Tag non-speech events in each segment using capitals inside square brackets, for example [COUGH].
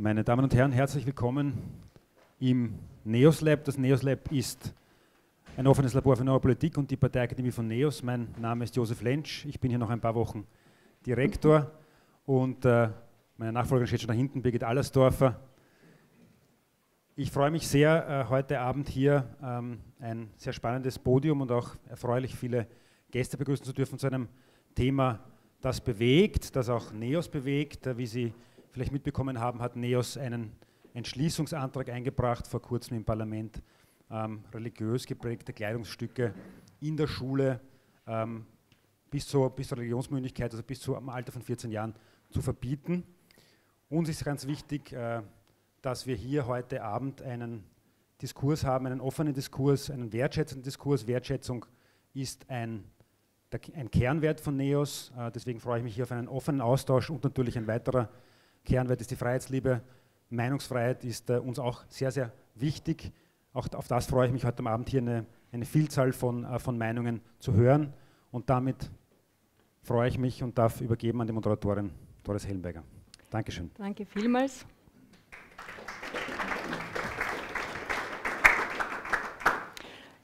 Meine Damen und Herren, herzlich willkommen im NEOS Lab. Das NEOS Lab ist ein offenes Labor für neue Politik und die Parteiakademie von NEOS. Mein Name ist Josef Lentsch. Ich bin hier noch ein paar Wochen Direktor und äh, meine Nachfolgerin steht schon da hinten, Birgit Allersdorfer. Ich freue mich sehr, äh, heute Abend hier ähm, ein sehr spannendes Podium und auch erfreulich viele Gäste begrüßen zu dürfen zu einem Thema, das bewegt, das auch NEOS bewegt, äh, wie Sie vielleicht mitbekommen haben, hat NEOS einen Entschließungsantrag eingebracht vor kurzem im Parlament, ähm, religiös geprägte Kleidungsstücke in der Schule ähm, bis, zur, bis zur Religionsmündigkeit, also bis zum Alter von 14 Jahren, zu verbieten. Uns ist ganz wichtig, äh, dass wir hier heute Abend einen Diskurs haben, einen offenen Diskurs, einen wertschätzenden Diskurs. Wertschätzung ist ein, ein Kernwert von NEOS, äh, deswegen freue ich mich hier auf einen offenen Austausch und natürlich ein weiterer Kernwert ist die Freiheitsliebe. Meinungsfreiheit ist äh, uns auch sehr, sehr wichtig. Auch auf das freue ich mich heute Abend hier eine, eine Vielzahl von, äh, von Meinungen zu hören. Und damit freue ich mich und darf übergeben an die Moderatorin Doris Hellenberger. Dankeschön. Danke vielmals.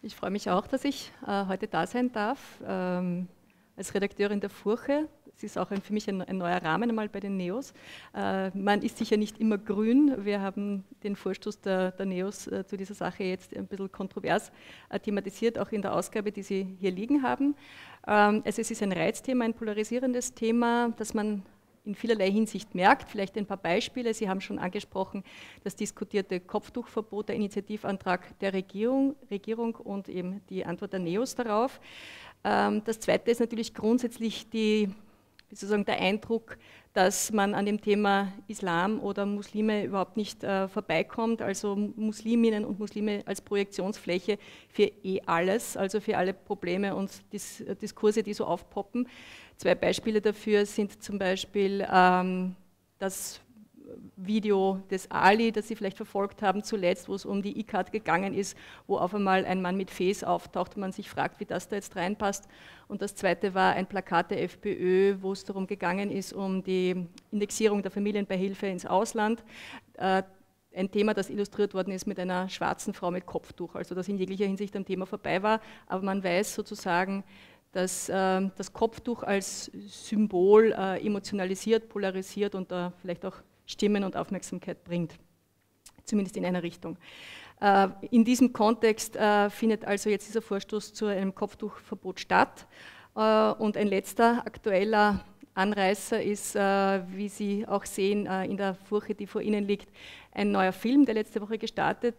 Ich freue mich auch, dass ich äh, heute da sein darf. Ähm, als Redakteurin der Furche es ist auch ein, für mich ein, ein, neuer Rahmen einmal bei den Neos. Äh, man ist sicher nicht immer grün. Wir haben den Vorstoß der, der Neos äh, zu dieser Sache jetzt ein bisschen kontrovers äh, thematisiert, auch in der Ausgabe, die Sie hier liegen haben. Ähm, also es ist ein Reizthema, ein polarisierendes Thema, das man in vielerlei Hinsicht merkt. Vielleicht ein paar Beispiele. Sie haben schon angesprochen, das diskutierte Kopftuchverbot, der Initiativantrag der Regierung, Regierung und eben die Antwort der NEOS darauf. Ähm, das Zweite ist natürlich grundsätzlich die sozusagen der Eindruck, dass man an dem Thema Islam oder Muslime überhaupt nicht äh, vorbeikommt, also Musliminnen und Muslime als Projektionsfläche für eh alles, also für alle Probleme und Dis Diskurse, die so aufpoppen. Zwei Beispiele dafür sind zum Beispiel ähm, das Video des Ali, das Sie vielleicht verfolgt haben zuletzt, wo es um die E-Card gegangen ist, wo auf einmal ein Mann mit Face auftaucht und man sich fragt, wie das da jetzt reinpasst. Und das zweite war ein Plakat der FPÖ, wo es darum gegangen ist, um die Indexierung der Familienbeihilfe ins Ausland. Äh, ein Thema, das illustriert worden ist mit einer schwarzen Frau mit Kopftuch, also das in jeglicher Hinsicht am Thema vorbei war, aber man weiß sozusagen, dass äh, das Kopftuch als Symbol äh, emotionalisiert, polarisiert und da vielleicht auch Stimmen und Aufmerksamkeit bringt, zumindest in einer Richtung. Äh, in diesem Kontext äh, findet also jetzt dieser Vorstoß zu einem Kopftuchverbot statt. Äh, und ein letzter aktueller Anreißer ist, wie Sie auch sehen in der Furche, die vor Ihnen liegt, ein neuer Film, der letzte Woche gestartet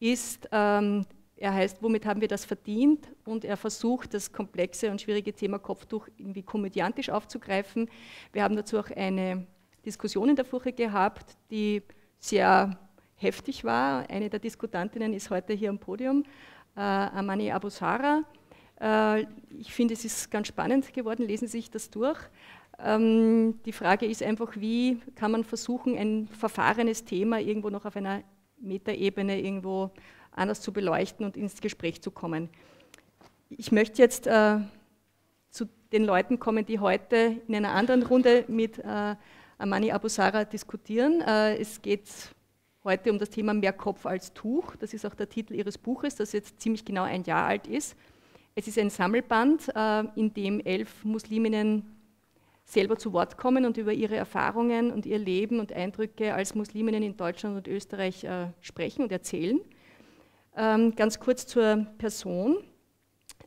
ist. Ähm, er heißt, womit haben wir das verdient? Und er versucht, das komplexe und schwierige Thema Kopftuch irgendwie komödiantisch aufzugreifen. Wir haben dazu auch eine Diskussion in der Furche gehabt, die sehr heftig war. Eine der Diskutantinnen ist heute hier am Podium, äh, Amani Abusara. Äh, ich finde, es ist ganz spannend geworden, lesen Sie sich das durch. Ähm, die Frage ist einfach, wie kann man versuchen, ein verfahrenes Thema irgendwo noch auf einer Metaebene irgendwo anders zu beleuchten und ins Gespräch zu kommen. Ich möchte jetzt äh, zu den Leuten kommen, die heute in einer anderen Runde mit äh, Amani Abusara diskutieren. Äh, es geht heute um das Thema Mehr Kopf als Tuch. Das ist auch der Titel Ihres Buches, das jetzt ziemlich genau ein Jahr alt ist. Es ist ein Sammelband, äh, in dem elf Musliminnen selber zu Wort kommen und über ihre Erfahrungen und ihr Leben und Eindrücke als Musliminnen in Deutschland und Österreich äh, sprechen und erzählen. Ähm, ganz kurz zur Person.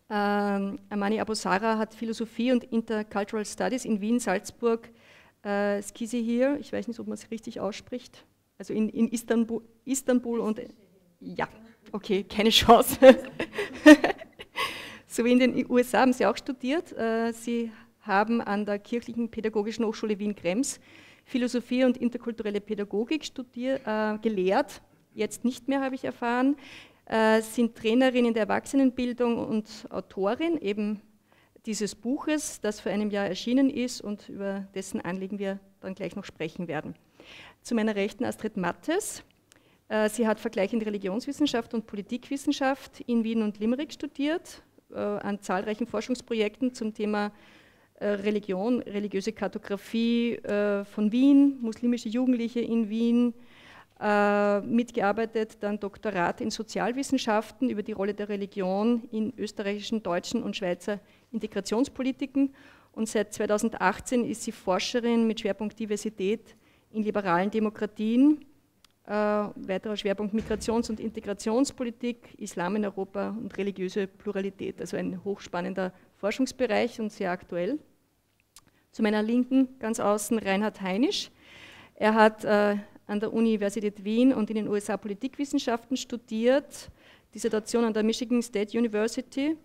Ähm, Amani Abusara hat Philosophie und Intercultural Studies in Wien, Salzburg, äh, Skisi hier, ich weiß nicht, ob man es richtig ausspricht, also in, in Istanbul, Istanbul und ja, okay, keine Chance. [LAUGHS] so wie in den USA haben Sie auch studiert. Äh, Sie haben an der Kirchlichen Pädagogischen Hochschule Wien-Krems Philosophie und interkulturelle Pädagogik studiert, äh, gelehrt, jetzt nicht mehr, habe ich erfahren, äh, sind Trainerin in der Erwachsenenbildung und Autorin, eben dieses Buches, das vor einem Jahr erschienen ist und über dessen Anliegen wir dann gleich noch sprechen werden. Zu meiner Rechten Astrid Mattes. Äh, sie hat vergleichende Religionswissenschaft und Politikwissenschaft in Wien und Limerick studiert, äh, an zahlreichen Forschungsprojekten zum Thema äh, Religion, religiöse Kartografie von Wien, muslimische Jugendliche in Wien, mitgearbeitet, dann Doktorat in Sozialwissenschaften über die Rolle der Religion in österreichischen, deutschen und Schweizer Integrationspolitiken. Und seit 2018 ist sie Forscherin mit Schwerpunkt Diversität in liberalen Demokratien. Äh, weiterer Schwerpunkt Migrations- und Integrationspolitik, Islam in Europa und religiöse Pluralität. Also ein hochspannender Forschungsbereich und sehr aktuell. Zu meiner Linken ganz außen Reinhard Heinisch. Er hat äh, an der Universität Wien und in den USA Politikwissenschaften studiert, Dissertation an der Michigan State University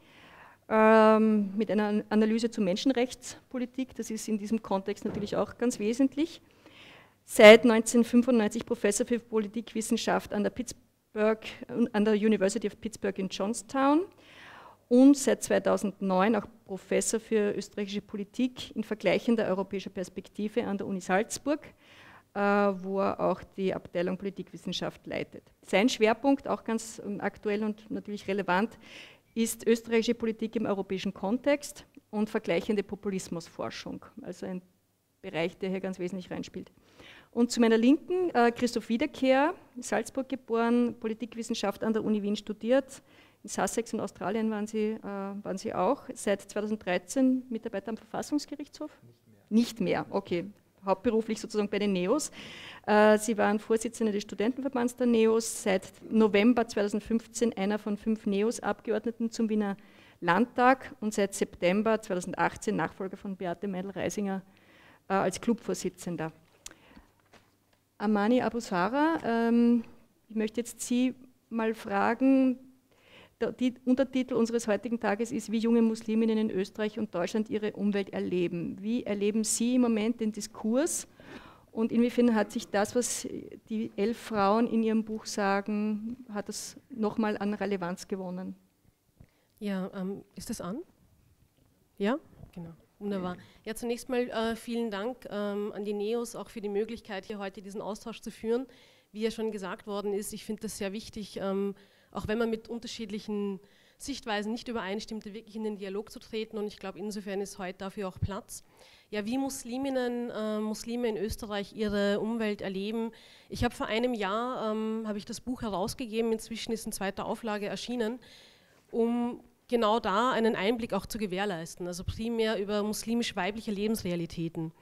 mit einer Analyse zur Menschenrechtspolitik. Das ist in diesem Kontext natürlich auch ganz wesentlich. Seit 1995 Professor für Politikwissenschaft an der Pittsburgh, an der University of Pittsburgh in Johnstown und seit 2009 auch Professor für österreichische Politik in vergleichender europäischer Perspektive an der Uni Salzburg, äh, wo er auch die Abteilung Politikwissenschaft leitet. Sein Schwerpunkt, auch ganz ähm, aktuell und natürlich relevant, ist österreichische Politik im europäischen Kontext und vergleichende Populismusforschung, also ein Bereich, der hier ganz wesentlich reinspielt. Und zu meiner Linken, äh, Christoph Wiederkehr, Salzburg geboren, Politikwissenschaft an der Uni Wien studiert, in Sussex und Australien waren Sie, äh, waren Sie auch. Seit 2013 Mitarbeiter am Verfassungsgerichtshof? Nicht mehr. Nicht mehr, okay. Hauptberuflich sozusagen bei den NEOS. Äh, Sie waren Vorsitzende des Studentenverbands der NEOS, seit November 2015 einer von fünf NEOS-Abgeordneten zum Wiener Landtag und seit September 2018 Nachfolger von Beate Meidel-Reisinger äh, als Clubvorsitzender. Amani Abusara, ähm, ich möchte jetzt Sie mal fragen, der Untertitel unseres heutigen Tages ist, wie junge Musliminnen in Österreich und Deutschland ihre Umwelt erleben. Wie erleben Sie im Moment den Diskurs und inwiefern hat sich das, was die elf Frauen in ihrem Buch sagen, hat das nochmal an Relevanz gewonnen? Ja, ähm, ist das an? Ja, genau. Wunderbar. Ja, zunächst mal äh, vielen Dank ähm, an die NEOS auch für die Möglichkeit, hier heute diesen Austausch zu führen. Wie ja schon gesagt worden ist, ich finde das sehr wichtig, ähm, auch wenn man mit unterschiedlichen Sichtweisen nicht übereinstimmt, wirklich in den Dialog zu treten. Und ich glaube, insofern ist heute dafür auch Platz. Ja, wie Musliminnen, äh, Muslime in Österreich ihre Umwelt erleben. Ich habe vor einem Jahr ähm, habe ich das Buch herausgegeben. Inzwischen ist in zweiter Auflage erschienen, um genau da einen Einblick auch zu gewährleisten. Also primär über muslimisch-weibliche Lebensrealitäten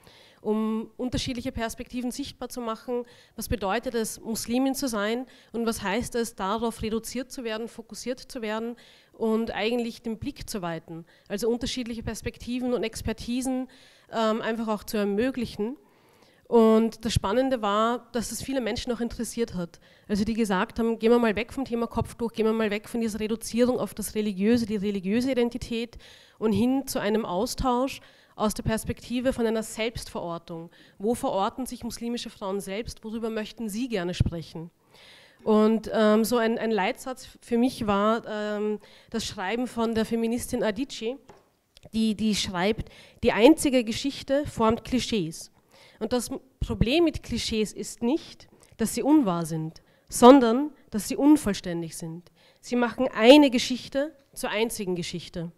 um unterschiedliche Perspektiven sichtbar zu machen. Was bedeutet es, Muslimin zu sein und was heißt es, darauf reduziert zu werden, fokussiert zu werden und eigentlich den Blick zu weiten. Also unterschiedliche Perspektiven und Expertisen ähm, einfach auch zu ermöglichen. Und das Spannende war, dass es viele Menschen auch interessiert hat. Also die gesagt haben, gehen wir mal weg vom Thema Kopftuch, gehen wir mal weg von dieser Reduzierung auf das Religiöse, die religiöse Identität und hin zu einem Austausch, aus der Perspektive von einer Selbstverortung. Wo verorten sich muslimische Frauen selbst? Worüber möchten sie gerne sprechen? Und ähm, so ein, ein, Leitsatz für mich war ähm, das Schreiben von der Feministin Adichie, die, die schreibt, die einzige Geschichte formt Klischees. Und das Problem mit Klischees ist nicht, dass sie unwahr sind, sondern dass sie unvollständig sind. Sie machen eine Geschichte zur einzigen Geschichte.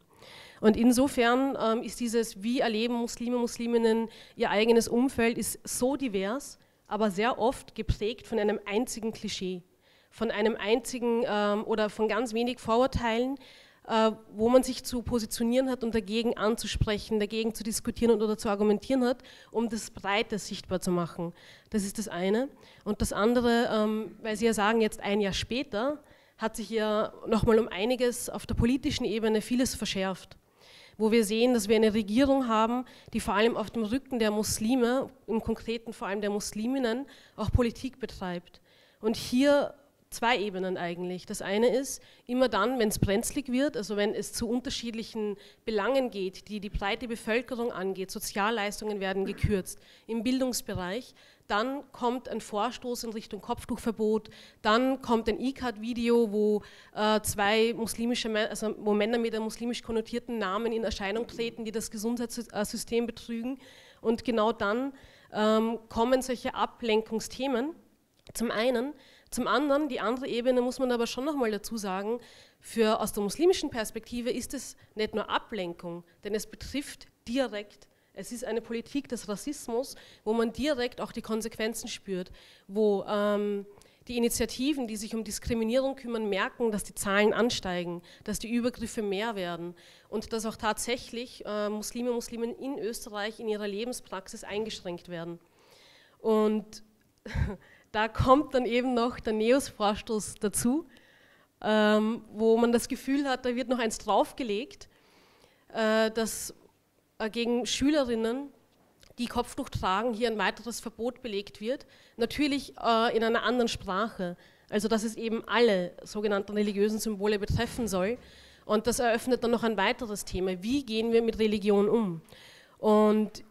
Und insofern ähm, ist dieses, wie erleben Muslime, Musliminnen ihr eigenes Umfeld, ist so divers, aber sehr oft geprägt von einem einzigen Klischee, von einem einzigen ähm, oder von ganz wenig Vorurteilen, äh, wo man sich zu positionieren hat und dagegen anzusprechen, dagegen zu diskutieren oder zu argumentieren hat, um das Breite sichtbar zu machen. Das ist das eine. Und das andere, ähm, weil Sie ja sagen, jetzt ein Jahr später, hat sich ja nochmal um einiges auf der politischen Ebene vieles verschärft wo wir sehen, dass wir eine Regierung haben, die vor allem auf dem Rücken der Muslime, im Konkreten vor allem der Musliminnen, auch Politik betreibt. Und hier zwei Ebenen eigentlich. Das eine ist, immer dann, wenn es brenzlig wird, also wenn es zu unterschiedlichen Belangen geht, die die breite Bevölkerung angeht, Sozialleistungen werden gekürzt, im Bildungsbereich, dann kommt ein Vorstoß in Richtung Kopftuchverbot, dann kommt ein E-Card-Video, wo äh, zwei muslimische, also wo Männer mit einem muslimisch konnotierten Namen in Erscheinung treten, die das Gesundheitssystem betrügen. Und genau dann ähm, kommen solche Ablenkungsthemen. Zum einen, zum anderen, die andere Ebene muss man aber schon nochmal dazu sagen, für, aus der muslimischen Perspektive ist es nicht nur Ablenkung, denn es betrifft direkt. Es ist eine Politik des Rassismus, wo man direkt auch die Konsequenzen spürt, wo ähm, die Initiativen, die sich um Diskriminierung kümmern, merken, dass die Zahlen ansteigen, dass die Übergriffe mehr werden und dass auch tatsächlich äh, Muslime und Muslimen in Österreich in ihrer Lebenspraxis eingeschränkt werden. Und [LAUGHS] da kommt dann eben noch der NEOS-Vorstoß dazu, ähm, wo man das Gefühl hat, da wird noch eins draufgelegt, äh, dass gegen Schülerinnen, die Kopftuch tragen, hier ein weiteres Verbot belegt wird, natürlich äh, in einer anderen Sprache, also dass es eben alle sogenannten religiösen Symbole betreffen soll. Und das eröffnet dann noch ein weiteres Thema, wie gehen wir mit Religion um? Und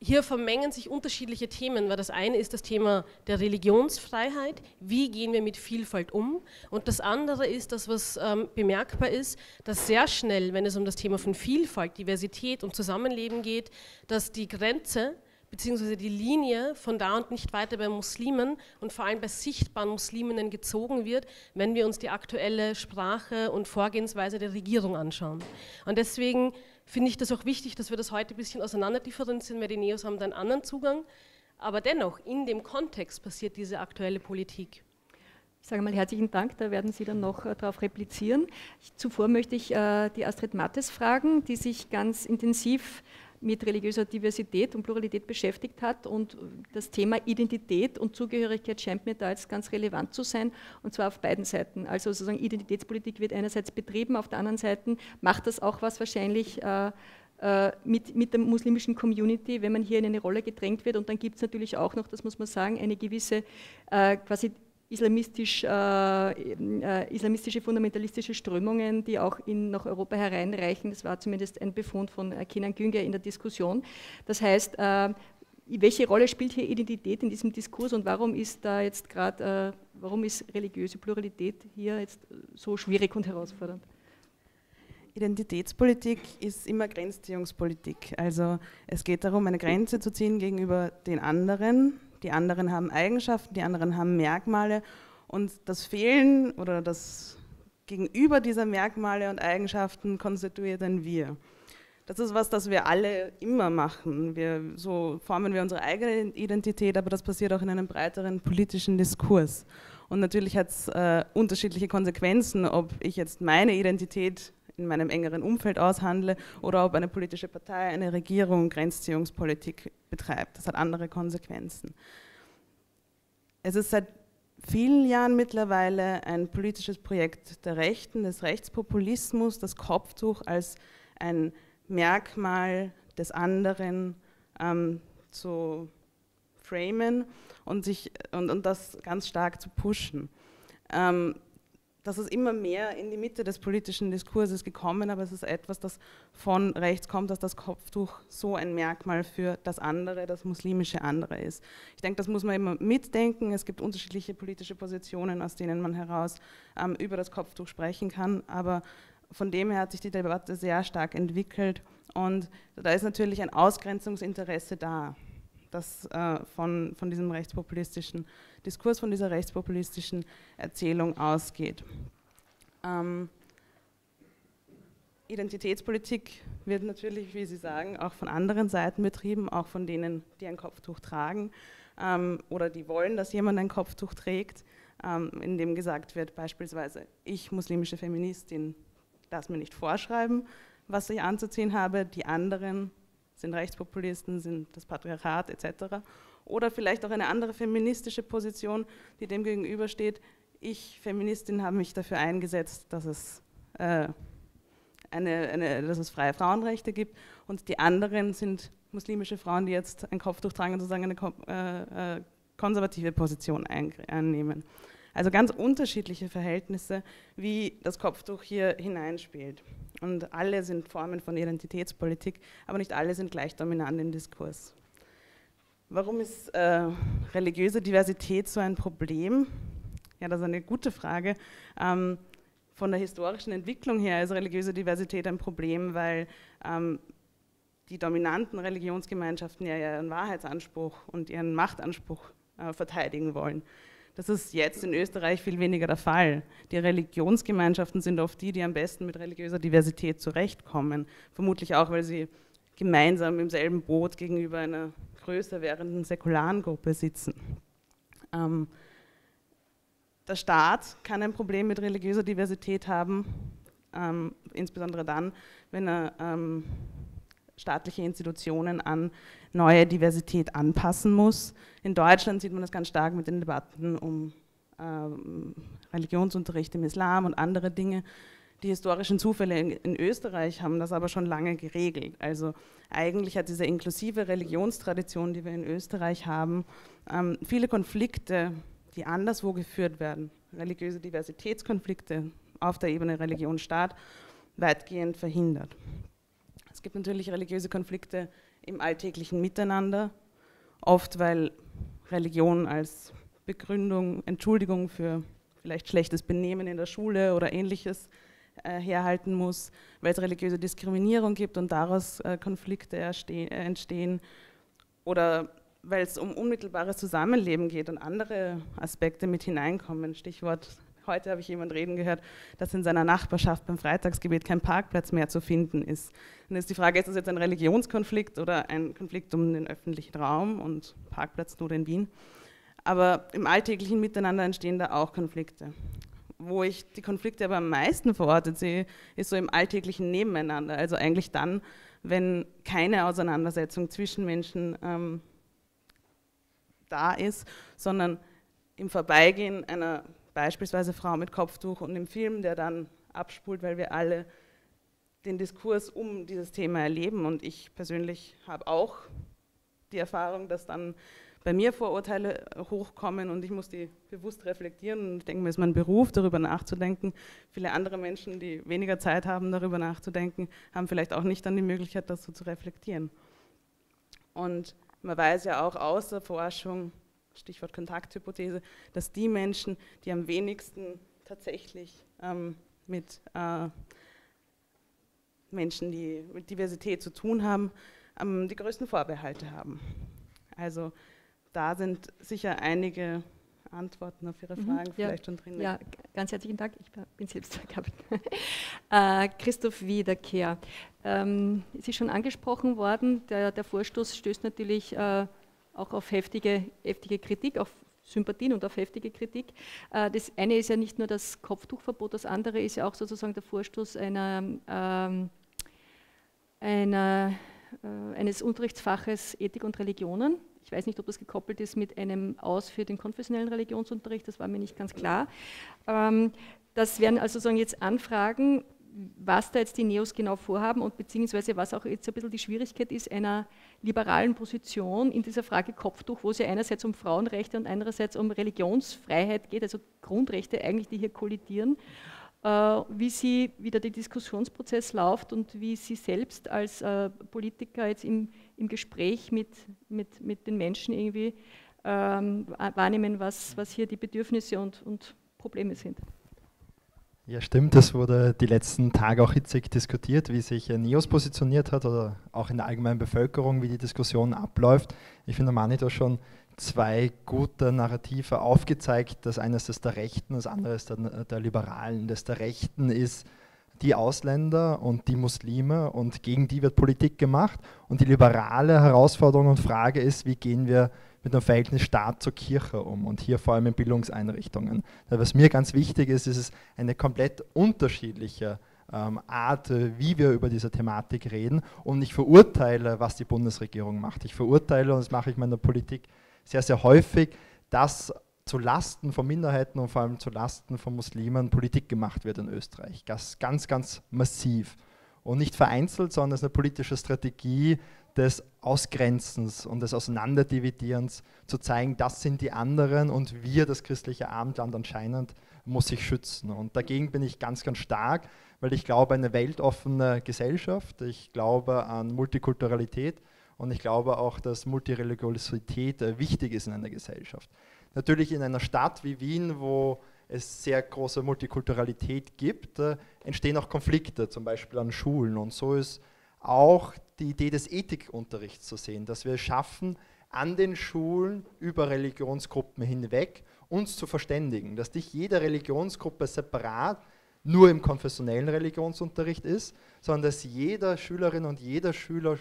hier vermengen sich unterschiedliche Themen, weil das eine ist das Thema der Religionsfreiheit, wie gehen wir mit Vielfalt um und das andere ist das, was ähm, bemerkbar ist, dass sehr schnell, wenn es um das Thema von Vielfalt, Diversität und Zusammenleben geht, dass die Grenze bzw. die Linie von da und nicht weiter bei Muslimen und vor allem bei sichtbaren Musliminnen gezogen wird, wenn wir uns die aktuelle Sprache und Vorgehensweise der Regierung anschauen. Und deswegen finde ich das auch wichtig, dass wir das heute ein bisschen auseinanderdifferenzieren, weil die Neos haben da einen anderen Zugang. Aber dennoch, in dem Kontext passiert diese aktuelle Politik. Ich sage mal herzlichen Dank, da werden Sie dann noch äh, darauf replizieren. Zuvor möchte ich äh, die Astrid Mattes fragen, die sich ganz intensiv mit religiöser Diversität und Pluralität beschäftigt hat und das Thema Identität und Zugehörigkeit scheint mir da jetzt ganz relevant zu sein und zwar auf beiden Seiten. Also sozusagen Identitätspolitik wird einerseits betrieben, auf der anderen Seite macht das auch was wahrscheinlich äh, äh mit, mit der muslimischen Community, wenn man hier in eine Rolle gedrängt wird. Und dann gibt es natürlich auch noch, das muss man sagen, eine gewisse äh, quasi islamistisch, äh, äh, islamistische fundamentalistische Strömungen, die auch in, nach Europa hereinreichen. Das war zumindest ein Befund von äh, Kenan Günger in der Diskussion. Das heißt, äh, welche Rolle spielt hier Identität in diesem Diskurs und warum ist da jetzt gerade, äh, warum ist religiöse Pluralität hier jetzt so schwierig und herausfordernd? Identitätspolitik ist immer Grenzziehungspolitik. Also es geht darum, eine Grenze zu ziehen gegenüber den anderen, die anderen haben Eigenschaften, die anderen haben Merkmale und das Fehlen oder das Gegenüber dieser Merkmale und Eigenschaften konstituiert ein Wir. Das ist was, das wir alle immer machen. Wir, so formen wir unsere eigene Identität, aber das passiert auch in einem breiteren politischen Diskurs. Und natürlich hat es äh, unterschiedliche Konsequenzen, ob ich jetzt meine Identität in meinem engeren Umfeld aushandle oder ob eine politische Partei, eine Regierung Grenzziehungspolitik betreibt. Das hat andere Konsequenzen. Es ist seit vielen Jahren mittlerweile ein politisches Projekt der Rechten, des Rechtspopulismus, das Kopftuch als ein Merkmal des anderen ähm, zu framen und, sich, und, und das ganz stark zu pushen. Ähm, das ist immer mehr in die Mitte des politischen Diskurses gekommen, aber es ist etwas, das von rechts kommt, dass das Kopftuch so ein Merkmal für das andere, das muslimische andere ist. Ich denke, das muss man immer mitdenken. Es gibt unterschiedliche politische Positionen, aus denen man heraus ähm, über das Kopftuch sprechen kann, aber von dem her hat sich die Debatte sehr stark entwickelt und da ist natürlich ein Ausgrenzungsinteresse da, das äh, von, von diesem rechtspopulistischen Diskurs von dieser rechtspopulistischen Erzählung ausgeht. Ähm, Identitätspolitik wird natürlich, wie Sie sagen, auch von anderen Seiten betrieben, auch von denen, die ein Kopftuch tragen ähm, oder die wollen, dass jemand ein Kopftuch trägt, ähm, in dem gesagt wird, beispielsweise, ich muslimische Feministin lass mir nicht vorschreiben, was ich anzuziehen habe, die anderen sind Rechtspopulisten, sind das Patriarchat etc oder vielleicht auch eine andere feministische Position, die dem gegenübersteht. Ich, Feministin, habe mich dafür eingesetzt, dass es, äh, eine, eine, dass es freie Frauenrechte gibt und die anderen sind muslimische Frauen, die jetzt ein Kopftuch tragen und sozusagen eine äh, äh, konservative Position einnehmen. Also ganz unterschiedliche Verhältnisse, wie das Kopftuch hier hineinspielt. Und alle sind Formen von Identitätspolitik, aber nicht alle sind gleich dominant im Diskurs. Warum ist äh, religiöse Diversität so ein Problem? Ja, das ist eine gute Frage. Ähm, von der historischen Entwicklung her ist religiöse Diversität ein Problem, weil ähm, die dominanten Religionsgemeinschaften ja ihren Wahrheitsanspruch und ihren Machtanspruch äh, verteidigen wollen. Das ist jetzt in Österreich viel weniger der Fall. Die Religionsgemeinschaften sind oft die, die am besten mit religiöser Diversität zurechtkommen. Vermutlich auch, weil sie gemeinsam im selben Boot gegenüber einer größer werdenden säkularen Gruppe sitzen. Ähm, der Staat kann ein Problem mit religiöser Diversität haben, ähm, insbesondere dann, wenn er ähm, staatliche Institutionen an neue Diversität anpassen muss. In Deutschland sieht man das ganz stark mit den Debatten um ähm, Religionsunterricht im Islam und andere Dinge. Die historischen Zufälle in, in, Österreich haben das aber schon lange geregelt. Also eigentlich hat diese inklusive Religionstradition, die wir in Österreich haben, ähm, viele Konflikte, die anderswo geführt werden, religiöse Diversitätskonflikte auf der Ebene Religion-Staat, weitgehend verhindert. Es gibt natürlich religiöse Konflikte im alltäglichen Miteinander, oft weil Religion als Begründung, Entschuldigung für vielleicht schlechtes Benehmen in der Schule oder ähnliches äh, herhalten muss, weil es religiöse Diskriminierung gibt und daraus äh, Konflikte äh, entstehen oder weil es um unmittelbares Zusammenleben geht und andere Aspekte mit hineinkommen. Stichwort, heute habe ich jemand reden gehört, dass in seiner Nachbarschaft beim Freitagsgebet kein Parkplatz mehr zu finden ist. Dann ist die Frage, ist das jetzt ein Religionskonflikt oder ein Konflikt um den öffentlichen Raum und Parkplatz nur in Wien? Aber im alltäglichen Miteinander entstehen da auch Konflikte. Wo ich die Konflikte aber am meisten verortet sehe, ist so im alltäglichen Nebeneinander. Also eigentlich dann, wenn keine Auseinandersetzung zwischen Menschen ähm, da ist, sondern im Vorbeigehen einer beispielsweise Frau mit Kopftuch und im Film, der dann abspult, weil wir alle den Diskurs um dieses Thema erleben. Und ich persönlich habe auch die Erfahrung, dass dann bei mir Vorurteile hochkommen und ich muss die bewusst reflektieren. Und ich denke mir, es ist mein Beruf, darüber nachzudenken. Viele andere Menschen, die weniger Zeit haben, darüber nachzudenken, haben vielleicht auch nicht dann die Möglichkeit, das so zu reflektieren. Und man weiß ja auch aus der Forschung, Stichwort Kontakthypothese, dass die Menschen, die am wenigsten tatsächlich ähm, mit äh, Menschen, die mit Diversität zu tun haben, ähm, die größten Vorbehalte haben. Also da sind sicher einige Antworten auf Ihre mhm, Fragen mhm, vielleicht schon drin. Ja, ganz herzlichen Dank. Ich bin selbst [LAUGHS] äh, Christoph Wiederkehr. Ähm, es ist schon angesprochen worden, der, der Vorstoß stößt natürlich äh, auch auf heftige, heftige Kritik, auf Sympathien und auf heftige Kritik. Äh, das eine ist ja nicht nur das Kopftuchverbot, das andere ist ja auch sozusagen der Vorstoß einer, ähm, einer, äh, eines Unterrichtsfaches Ethik und Religionen ich weiß nicht, ob das gekoppelt ist mit einem Aus für den konfessionellen Religionsunterricht, das war mir nicht ganz klar. Ähm, das wären also sagen jetzt Anfragen, was da jetzt die Neos genau vorhaben und beziehungsweise was auch jetzt ein bisschen die Schwierigkeit ist, einer liberalen Position in dieser Frage Kopftuch, wo es ja einerseits um Frauenrechte und andererseits um Religionsfreiheit geht, also Grundrechte eigentlich, die hier kollidieren. Äh, wie sie wieder der Diskussionsprozess läuft und wie sie selbst als äh, Politiker jetzt im, im Gespräch mit, mit, mit den Menschen irgendwie ähm, wahrnehmen, was, was hier die Bedürfnisse und, und Probleme sind. Ja, stimmt. Das wurde die letzten Tage auch hitzig diskutiert, wie sich NEOS positioniert hat oder auch in der allgemeinen Bevölkerung, wie die Diskussion abläuft. Ich finde, Mani da schon zwei gute Narrative aufgezeigt. Das eine ist das der Rechten, das andere ist der, der Liberalen. Das der Rechten ist die Ausländer und die Muslime und gegen die wird Politik gemacht. Und die liberale Herausforderung und Frage ist, wie gehen wir mit dem Verhältnis Staat zur Kirche um und hier vor allem in Bildungseinrichtungen. Was mir ganz wichtig ist, ist es eine komplett unterschiedliche ähm, Art, wie wir über diese Thematik reden. Und ich verurteile, was die Bundesregierung macht. Ich verurteile, und das mache ich in meiner Politik sehr, sehr häufig, dass zu Lasten von Minderheiten und vor allem zu Lasten von Muslimen Politik gemacht wird in Österreich. Das ganz, ganz massiv. Und nicht vereinzelt, sondern es ist eine politische Strategie des Ausgrenzens und des Auseinanderdividierens, zu zeigen, das sind die anderen und wir, das christliche Abendland anscheinend, muss sich schützen. Und dagegen bin ich ganz, ganz stark, weil ich glaube an eine weltoffene Gesellschaft, ich glaube an Multikulturalität und ich glaube auch, dass Multireligiosität äh, wichtig ist in einer Gesellschaft. Natürlich in einer Stadt wie Wien, wo es sehr große Multikulturalität gibt, äh, entstehen auch Konflikte, zum Beispiel an Schulen. Und so ist auch die Idee des Ethikunterrichts zu sehen, dass wir es schaffen, an den Schulen über Religionsgruppen hinweg uns zu verständigen, dass nicht jede Religionsgruppe separat nur im konfessionellen Religionsunterricht ist, sondern dass jeder Schülerin und jeder Schüler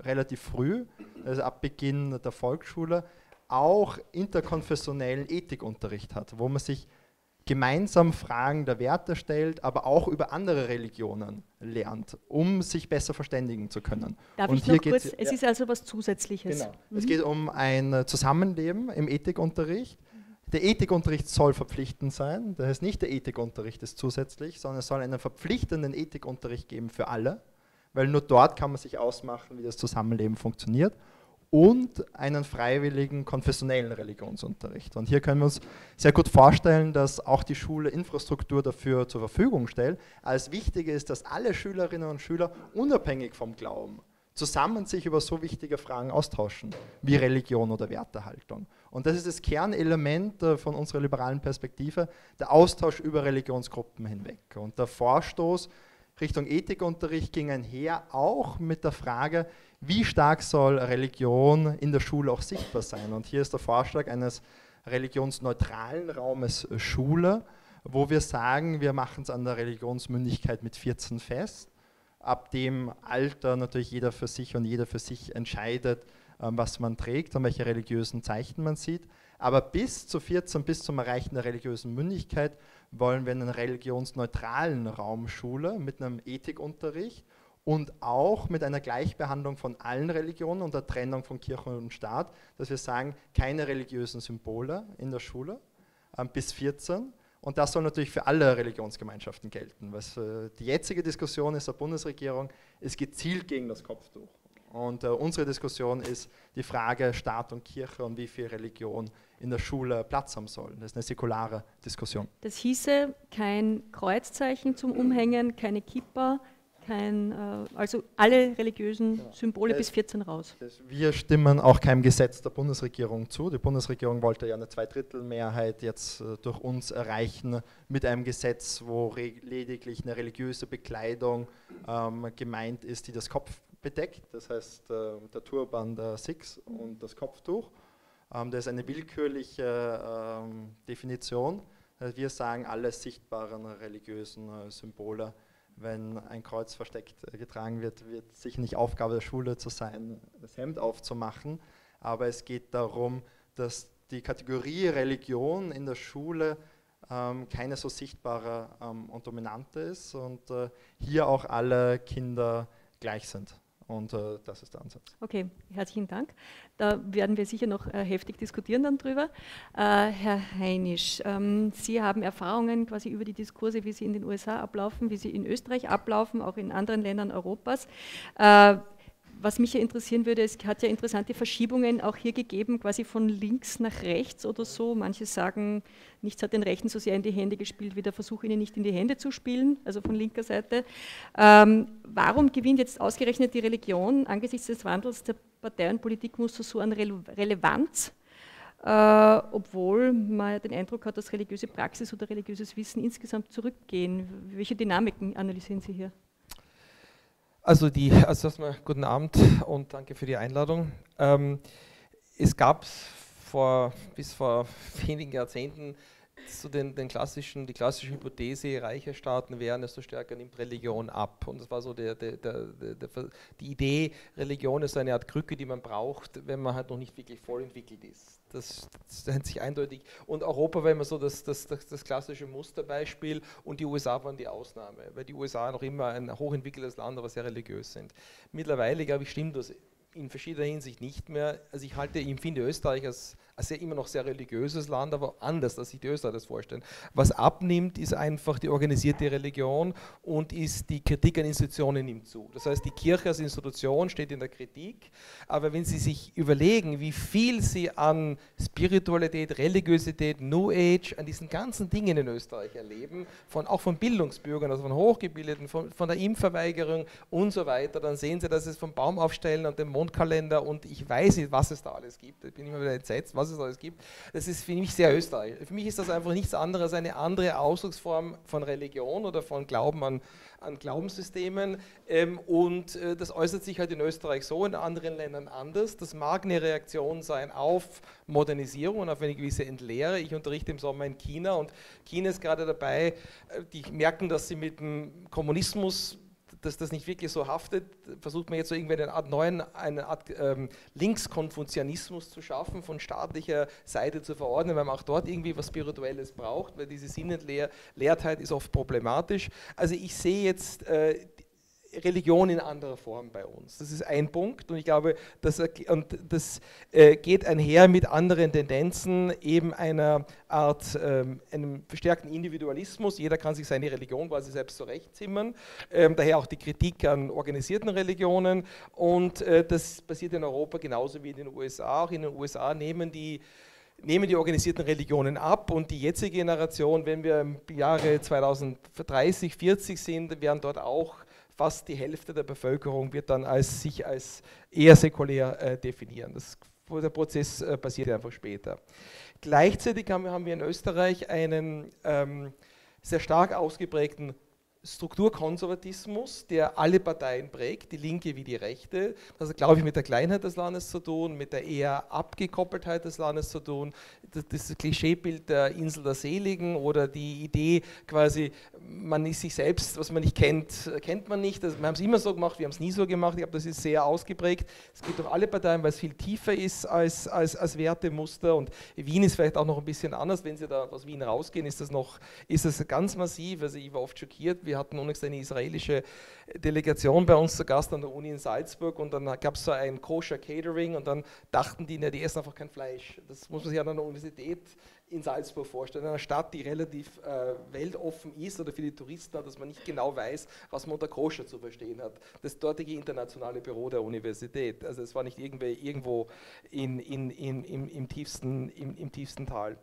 relativ früh, also ab Beginn der Volksschule, auch interkonfessionellen Ethikunterricht hat, wo man sich gemeinsam Fragen der Werte stellt, aber auch über andere Religionen lernt, um sich besser verständigen zu können. Darf Und ich hier noch kurz, es ja. ist also was Zusätzliches. Genau. Mhm. Es geht um ein Zusammenleben im Ethikunterricht. Der Ethikunterricht soll verpflichtend sein. Das heißt nicht, der Ethikunterricht ist zusätzlich, sondern es soll einen verpflichtenden Ethikunterricht geben für alle, weil nur dort kann man sich ausmachen, wie das Zusammenleben funktioniert. Und einen freiwilligen konfessionellen Religionsunterricht. Und hier können wir uns sehr gut vorstellen, dass auch die Schule Infrastruktur dafür zur Verfügung stellt. Als wichtig ist, dass alle Schülerinnen und Schüler unabhängig vom Glauben zusammen sich über so wichtige Fragen austauschen, wie Religion oder Wertehaltung. Und das ist das Kernelement äh, von unserer liberalen Perspektive, der Austausch über Religionsgruppen hinweg. Und der Vorstoß Richtung Ethikunterricht ging einher auch mit der Frage, wie stark soll Religion in der Schule auch sichtbar sein. Und hier ist der Vorschlag eines religionsneutralen Raumes äh, Schule, wo wir sagen, wir machen es an der Religionsmündigkeit mit 14 fest ab dem Alter natürlich jeder für sich und jeder für sich entscheidet, ähm, was man trägt und welche religiösen Zeichen man sieht. Aber bis zu 14, bis zum Erreichen der religiösen Mündigkeit, wollen wir einen religionsneutralen Raum Schule mit einem Ethikunterricht und auch mit einer Gleichbehandlung von allen Religionen und der Trennung von Kirche und Staat, dass wir sagen, keine religiösen Symbole in der Schule ähm, bis 14. Und das soll natürlich für alle Religionsgemeinschaften gelten. Was äh, die jetzige Diskussion ist der Bundesregierung, ist gezielt gegen das Kopftuch. Und äh, unsere Diskussion ist die Frage Staat und Kirche und wie viel Religion in der Schule Platz haben soll. Das ist eine säkulare Diskussion. Das hieße kein Kreuzzeichen zum Umhängen, keine Kippa, kein, äh, also alle religiösen Symbole Äh, bis 14 raus. Das- Wir stimmen auch keinem Gesetz der Bundesregierung zu. Die Bundesregierung wollte ja eine Zweidrittelmehrheit jetzt äh, durch uns erreichen mit einem Gesetz, wo lediglich eine religiöse Bekleidung ähm, gemeint ist, die das Kopf bedeckt. Das heißt äh, der Turban der Sikhs und das Kopftuch. Ähm, das ist eine willkürliche ähm, Definition. Also wir sagen, alle sichtbaren religiösen äh, Symbole wenn ein Kreuz versteckt äh, getragen wird, wird sicher nicht Aufgabe der Schule zu sein, das Hemd aufzumachen. Aber es geht darum, dass die Kategorie Religion in der Schule ähm, keine so sichtbare ähm, und dominante ist und äh, hier auch alle Kinder gleich sind. Und äh, das ist der Ansatz. Okay, herzlichen Dank. Da werden wir sicher noch äh, heftig diskutieren dann drüber. Äh, Herr Heinisch, ähm, Sie haben Erfahrungen quasi über die Diskurse, wie sie in den USA ablaufen, wie sie in Österreich ablaufen, auch in anderen Ländern Europas. Was mich ja interessieren würde, es hat ja interessante Verschiebungen auch hier gegeben, quasi von links nach rechts oder so. Manche sagen, nichts hat den Rechten so sehr in die Hände gespielt, wie der Versuch, ihnen nicht in die Hände zu spielen, also von linker Seite. Ähm, warum gewinnt jetzt ausgerechnet die Religion angesichts des Wandels der Partei- und Politikmuster so an Rele Relevanz? Äh, obwohl man ja den Eindruck hat, dass religiöse Praxis oder religiöses Wissen insgesamt zurückgehen. Welche Dynamiken analysieren Sie hier? Also, die, also erstmal guten Abend und danke für die Einladung. Ähm, es gab vor, bis vor wenigen Jahrzehnten so den, den klassischen, die klassische Hypothese, reiche Staaten wären, desto stärker nimmt Religion ab. Und das war so der, der, der, die Idee, Religion ist eine Art Krücke, die man braucht, wenn man halt noch nicht wirklich voll entwickelt ist. Das, nennt sich eindeutig. Und Europa war immer so das, das, das, das klassische Musterbeispiel und die USA waren die Ausnahme, weil die USA noch immer ein hochentwickeltes Land, aber sehr religiös sind. Mittlerweile, glaube ich, stimmt das in verschiedener Hinsicht nicht mehr. Also ich halte, ich empfinde Österreich als, als sehr, immer noch sehr religiöses Land, aber anders, als sich die Österreicher das vorstellen. Was abnimmt, ist einfach die organisierte Religion und ist die Kritik an Institutionen nimmt zu. Das heißt, die Kirche als Institution steht in der Kritik, aber wenn Sie sich überlegen, wie viel Sie an Spiritualität, Religiosität, New Age, an diesen ganzen Dingen in Österreich erleben, von, auch von Bildungsbürgern, also von Hochgebildeten, von, von der Impfverweigerung und so weiter, dann sehen Sie, dass es vom Baum aufstellen und dem Mondkalender und ich weiß nicht, was es da alles gibt. Ich bin immer wieder entsetzt, was es da alles gibt. Das ist für mich sehr österreichisch. Für mich ist das einfach nichts anderes als eine andere Ausdrucksform von Religion oder von Glauben an, an Glaubenssystemen. Ähm, und äh, das äußert sich halt in Österreich so, in anderen Ländern anders. Das mag eine Reaktion sein auf Modernisierung und auf eine gewisse Entleere. Ich unterrichte im Sommer in China und China ist gerade dabei, äh, die merken, dass sie mit dem Kommunismus dass das nicht wirklich so haftet, versucht man jetzt so irgendwie eine Art neuen, eine Art ähm, Linkskonfuzianismus zu schaffen, von staatlicher Seite zu verordnen, weil man auch dort irgendwie was Spirituelles braucht, weil diese Sinnentleertheit ist oft problematisch. Also ich sehe jetzt äh, Religion in anderer Form bei uns. Das ist ein Punkt und ich glaube, das, und das äh, geht einher mit anderen Tendenzen, eben einer Art, ähm, einem verstärkten Individualismus. Jeder kann sich seine Religion quasi selbst zurechtzimmern. Ähm, daher auch die Kritik an organisierten Religionen und äh, das passiert in Europa genauso wie in den USA. Auch in den USA nehmen die nehmen die organisierten Religionen ab und die jetzige Generation, wenn wir im Jahre 2030, 40 sind, werden dort auch fast die Hälfte der Bevölkerung wird dann als, sich als eher säkulär äh, definieren. Das, der Prozess äh, passiert einfach später. Gleichzeitig haben wir, haben wir in Österreich einen ähm, sehr stark ausgeprägten Strukturkonservatismus, der alle Parteien prägt, die Linke wie die Rechte. Das hat, glaube ich, mit der Kleinheit des Landes zu tun, mit der eher Abgekoppeltheit des Landes zu tun. Das, das Klischeebild der Insel der Seligen oder die Idee quasi, man ist sich selbst, was man nicht kennt, kennt man nicht. Also wir haben es immer so gemacht, wir haben es nie so gemacht. Ich glaube, das ist sehr ausgeprägt. Es geht durch alle Parteien, weil es viel tiefer ist als, als, als Wertemuster. Und Wien ist vielleicht auch noch ein bisschen anders. Wenn Sie da aus Wien rausgehen, ist das noch ist das ganz massiv. Also ich war oft schockiert. Wir hatten unlängst eine israelische Delegation bei uns zu Gast an der Uni in Salzburg und dann gab es so ein koscher Catering und dann dachten die, na, die essen einfach kein Fleisch. Das muss man sich an einer Universität in Salzburg vorstellen, in einer Stadt, die relativ äh, weltoffen ist oder für die Touristen hat, dass man nicht genau weiß, was man unter Koscher zu verstehen hat. Das dortige internationale Büro der Universität. Also es war nicht irgendwo in, in, in, im, im, tiefsten, im, im tiefsten Tal.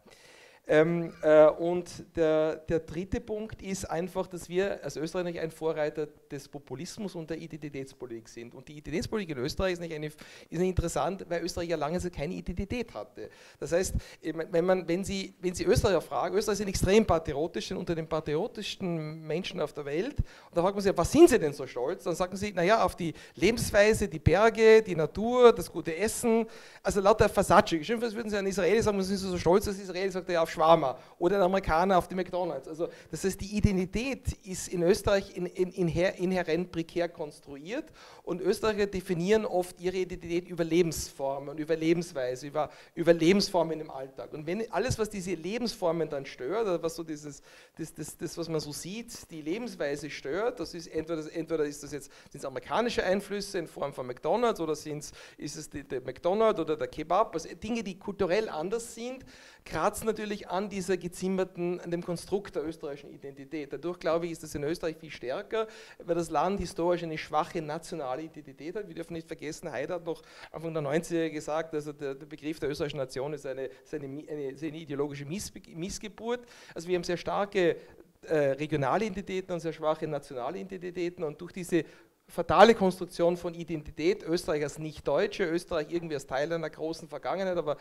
Ähm, äh, und der, der, dritte Punkt ist einfach, dass wir als Österreich ein Vorreiter des Populismus und der Identitätspolitik sind. Und die Identitätspolitik in Österreich ist nicht, eine, ist nicht interessant, weil Österreich ja lange Zeit keine Identität hatte. Das heißt, wenn, man, wenn, Sie, wenn Sie Österreicher fragen, Österreich sind extrem patriotisch, sind unter den patriotischsten Menschen auf der Welt. Und da fragt man sich, was sind Sie denn so stolz? Dann sagen Sie, naja, auf die Lebensweise, die Berge, die Natur, das gute Essen. Also lauter Versace. Schimpfers würden Sie an Israeli sagen, sind Sie so stolz, dass Israel sagt, ja, auf Schwarmer oder ein Amerikaner auf die McDonalds. Also das heißt, die Identität ist in Österreich in, in, inhärent prekär konstruiert und Österreicher definieren oft ihre Identität über Lebensformen und über Lebensweise, über, über Lebensformen im Alltag. Und wenn alles, was diese Lebensformen dann stört, oder was so dieses, das, das, das, was man so sieht, die Lebensweise stört, das ist entweder, entweder ist das jetzt sind es amerikanische Einflüsse in Form von McDonalds oder ist es die, der McDonald's oder der Kebab, also Dinge, die kulturell anders sind, kratzen natürlich an dieser gezimmerten, an dem Konstrukt der österreichischen Identität. Dadurch, glaube ich, ist das in Österreich viel stärker, weil das Land historisch eine schwache nationale Identität hat. Wir dürfen nicht vergessen, Haider hat noch Anfang der 90er gesagt, also der, der Begriff der österreichischen Nation ist eine, ist eine, eine, eine ideologische Missgeburt. Also wir haben sehr starke äh, regionale Identitäten und sehr schwache nationale Identitäten und durch diese fatale Konstruktion von Identität, Österreich als Nicht-Deutsche, Österreich irgendwie als Teil einer großen Vergangenheit, aber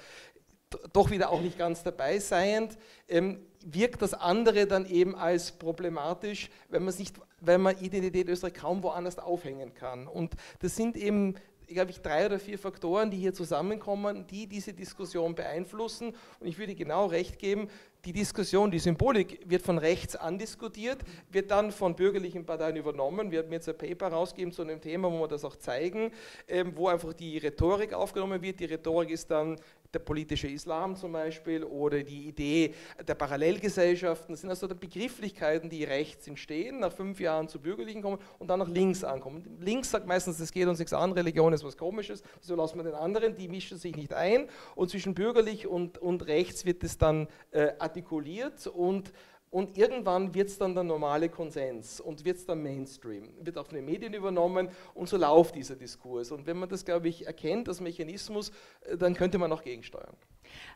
doch wieder auch nicht ganz dabei seiend, ähm, wirkt das andere dann eben als problematisch, wenn man, nicht, wenn man Identität Österreich kaum woanders aufhängen kann. Und das sind eben glaube ich, drei oder vier Faktoren, die hier zusammenkommen, die diese Diskussion beeinflussen. Und ich würde genau recht geben, die Diskussion, die Symbolik wird von rechts andiskutiert, wird dann von bürgerlichen Parteien übernommen. Wir haben jetzt ein Paper rausgegeben zu einem Thema, wo wir das auch zeigen, ähm, wo einfach die Rhetorik aufgenommen wird. Die Rhetorik ist dann der politische Islam zum Beispiel oder die Idee der Parallelgesellschaften. Das sind also Begrifflichkeiten, die rechts entstehen, nach fünf Jahren zu Bürgerlichen kommen und dann nach links ankommen. Links sagt meistens, es geht uns nichts an, Religion ist was Komisches, so lassen wir den anderen, die mischen sich nicht ein. Und zwischen bürgerlich und, und rechts wird es dann äh, artikuliert und und irgendwann wird es dann der normale Konsens und wird es dann Mainstream, wird auch von den Medien übernommen und so läuft dieser Diskurs. Und wenn man das, glaube ich, erkennt, das Mechanismus, äh, dann könnte man auch gegensteuern.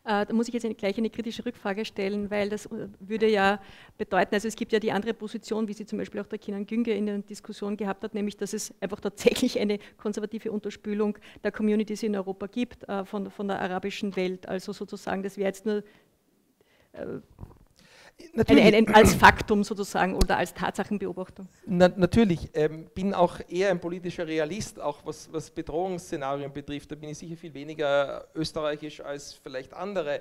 Äh, da muss ich jetzt gleich eine kritische Rückfrage stellen, weil das äh, würde ja bedeuten, also es gibt ja die andere Position, wie sie zum Beispiel auch der Kinan Günge in der Diskussion gehabt hat, nämlich dass es einfach tatsächlich eine konservative Unterspülung der Communities in Europa gibt äh, von, von der arabischen Welt. Also sozusagen, das wäre jetzt nur äh, ein, ein, als Faktum sozusagen oder als Tatsachenbeobachtung? Na, natürlich, ähm, bin auch eher ein politischer Realist, auch was, was Bedrohungsszenarien betrifft. Da bin ich sicher viel weniger österreichisch als vielleicht andere.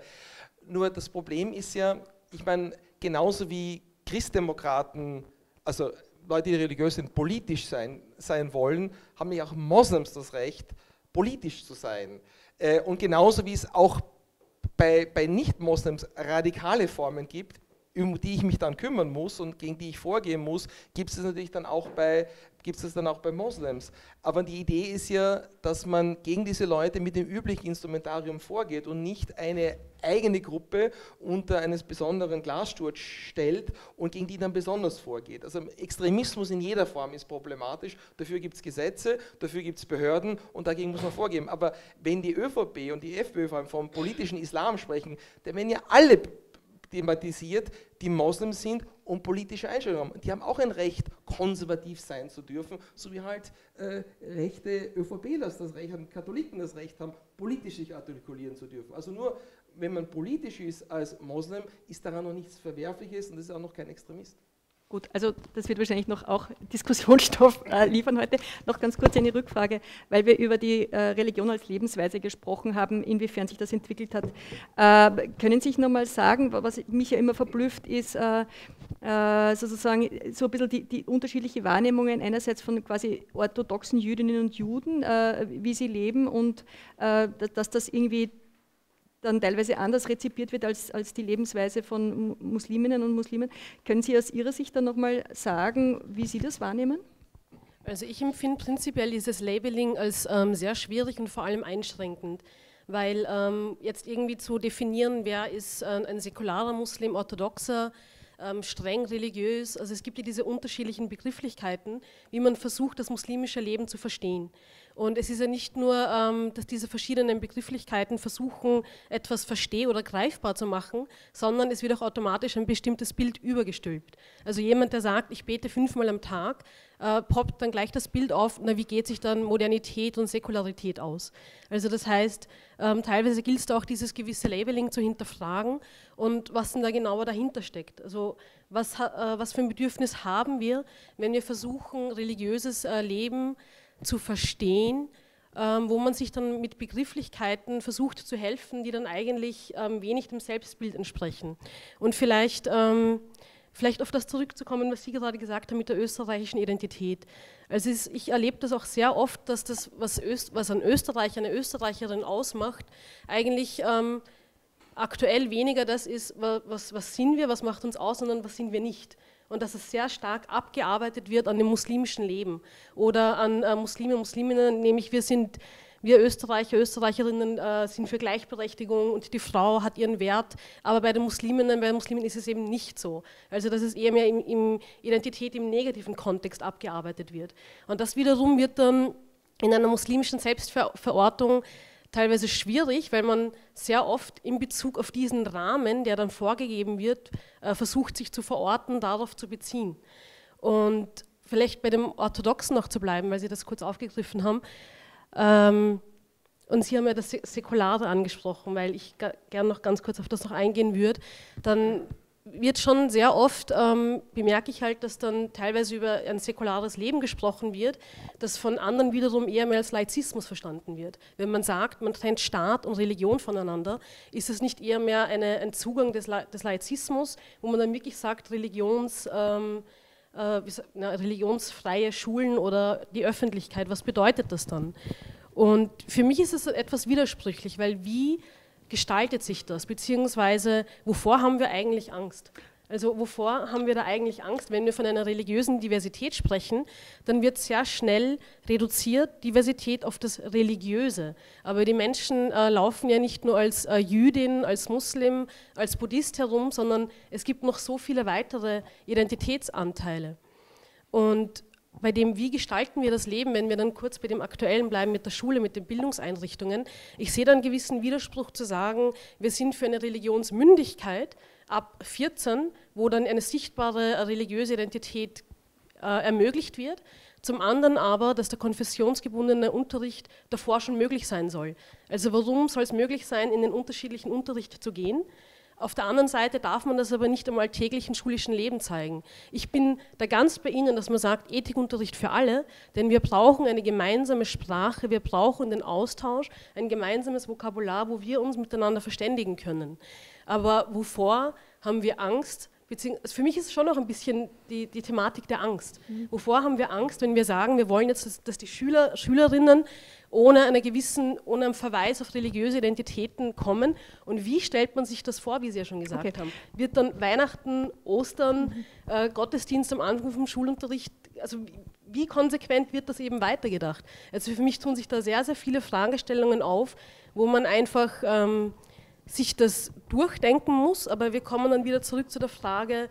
Nur das Problem ist ja, ich meine, genauso wie Christdemokraten, also Leute, die religiös sind, politisch sein, sein wollen, haben ja auch Moslems das Recht, politisch zu sein. Äh, und genauso wie es auch bei, bei Nicht-Moslems radikale Formen gibt, um die ich mich dann kümmern muss und gegen die ich vorgehen muss, gibt es natürlich dann auch bei, gibt es dann auch bei Moslems. Aber die Idee ist ja, dass man gegen diese Leute mit dem üblichen Instrumentarium vorgeht und nicht eine eigene Gruppe unter eines besonderen Glassturz stellt und gegen die dann besonders vorgeht. Also Extremismus in jeder Form ist problematisch. Dafür gibt es Gesetze, dafür gibt es Behörden und dagegen muss man vorgehen. Aber wenn die ÖVP und die FPÖ vor allem vom politischen Islam sprechen, dann werden ja alle thematisiert, die Moslems sind und politische Einstellungen haben. Die haben auch ein Recht, konservativ sein zu dürfen, so wie halt äh, rechte ÖVPler das Recht haben, Katholiken das Recht haben, politisch sich artikulieren zu dürfen. Also nur wenn man politisch ist als Moslem, ist daran noch nichts Verwerfliches und das ist auch noch kein Extremist. Gut, also das wird wahrscheinlich noch auch [LAUGHS] Diskussionsstoff äh, liefern heute. Noch ganz kurz eine Rückfrage, weil wir über die äh, Religion als Lebensweise gesprochen haben, inwiefern sich das entwickelt hat. Äh, können Sie sich nochmal sagen, was mich ja immer verblüfft, ist äh, äh, sozusagen so ein bisschen die, die unterschiedliche Wahrnehmungen einerseits von quasi orthodoxen Jüdinnen und Juden, äh, wie sie leben und dass das irgendwie dann teilweise anders rezipiert wird als, als die Lebensweise von Musliminnen und Muslimen. Können Sie aus Ihrer Sicht dann nochmal sagen, wie Sie das wahrnehmen? Also ich empfinde prinzipiell dieses Labeling als ähm, sehr schwierig und vor allem einschränkend, weil ähm, jetzt irgendwie zu definieren, wer ist äh, ein säkularer Muslim, orthodoxer, ähm, streng religiös, also es gibt ja diese unterschiedlichen Begrifflichkeiten, wie man versucht, das muslimische Leben zu verstehen. Und es ist ja nicht nur, ähm, dass diese verschiedenen Begrifflichkeiten versuchen, etwas versteh- oder greifbar zu machen, sondern es wird auch automatisch ein bestimmtes Bild übergestülpt. Also jemand, der sagt, ich bete fünfmal am Tag, äh, poppt dann gleich das Bild auf, na, wie geht sich dann Modernität und Säkularität aus? Also das heißt, ähm, teilweise gilt es auch dieses gewisse Labeling zu hinterfragen und was denn da genauer dahinter steckt. Also was, äh, was für ein Bedürfnis haben wir, wenn wir versuchen, religiöses äh, Leben zu verstehen, ähm, wo man sich dann mit Begrifflichkeiten versucht zu helfen, die dann eigentlich ähm, wenig dem Selbstbild entsprechen. Und vielleicht, ähm, vielleicht auf das zurückzukommen, was Sie gerade gesagt haben mit der österreichischen Identität. Also ich erlebe das auch sehr oft, dass das, was, Öst, was ein Österreicher, eine Österreicherin ausmacht, eigentlich aktuell weniger das ist, was, was sind wir, was macht uns aus, sondern was sind wir nicht und dass es sehr stark abgearbeitet wird an dem muslimischen Leben oder an äh, Muslime, Musliminnen, nämlich wir sind, wir Österreicher, Österreicherinnen äh, sind für Gleichberechtigung und die Frau hat ihren Wert, aber bei den Musliminnen, bei den Muslimen ist es eben nicht so. Also dass es eher mehr im, im Identität im negativen Kontext abgearbeitet wird. Und das wiederum wird dann in einer muslimischen Selbstverortung teilweise schwierig, weil man sehr oft in Bezug auf diesen Rahmen, der dann vorgegeben wird, äh, versucht sich zu verorten, darauf zu beziehen. Und vielleicht bei dem Orthodoxen noch zu bleiben, weil Sie das kurz aufgegriffen haben. Ähm, und Sie haben ja das Säkulare angesprochen, weil ich gerne noch ganz kurz auf das noch eingehen würde. Dann wird schon sehr oft, ähm, bemerke ich halt, dass dann teilweise über ein säkulares Leben gesprochen wird, das von anderen wiederum eher mehr als Laizismus verstanden wird. Wenn man sagt, man trennt Staat und Religion voneinander, ist es nicht eher mehr eine, ein Zugang des, La des Laizismus, wo man dann wirklich sagt, Religions, ähm, äh, na, religionsfreie Schulen oder die Öffentlichkeit, was bedeutet das dann? Und für mich ist es etwas widersprüchlich, weil wie gestaltet sich das? Beziehungsweise, wovor haben wir eigentlich Angst? Also wovor haben wir da eigentlich Angst? Wenn wir von einer religiösen Diversität sprechen, dann wird sehr schnell reduziert Diversität auf das Religiöse. Aber die Menschen äh, laufen ja nicht nur als äh, Jüdin, als Muslim, als Buddhist herum, sondern es gibt noch so viele weitere Identitätsanteile. Und bei dem, wie gestalten wir das Leben, wenn wir dann kurz bei dem Aktuellen bleiben mit der Schule, mit den Bildungseinrichtungen. Ich sehe da einen gewissen Widerspruch zu sagen, wir sind für eine Religionsmündigkeit ab 14, wo dann eine sichtbare religiöse Identität äh, ermöglicht wird. Zum anderen aber, dass der konfessionsgebundene Unterricht davor schon möglich sein soll. Also warum soll es möglich sein, in den unterschiedlichen Unterricht zu gehen? Auf der anderen Seite darf man das aber nicht im alltäglichen schulischen Leben zeigen. Ich bin da ganz bei Ihnen, dass man sagt, Ethikunterricht für alle, denn wir brauchen eine gemeinsame Sprache, wir brauchen den Austausch, ein gemeinsames Vokabular, wo wir uns miteinander verständigen können. Aber wovor haben wir Angst? Beziehungsweise für mich ist es schon noch ein bisschen die, die Thematik der Angst. Mhm. Wovor haben wir Angst, wenn wir sagen, wir wollen jetzt, dass, dass die Schüler, Schülerinnen ohne einer gewissen, ohne einen Verweis auf religiöse Identitäten kommen. Und wie stellt man sich das vor, wie Sie ja schon gesagt okay. haben? Wird dann Weihnachten, Ostern, mhm. äh, Gottesdienst am Anfang vom Schulunterricht, also wie konsequent wird das eben weitergedacht? Also für mich tun sich da sehr, sehr viele Fragestellungen auf, wo man einfach ähm, sich das durchdenken muss, aber wir kommen dann wieder zurück zu der Frage,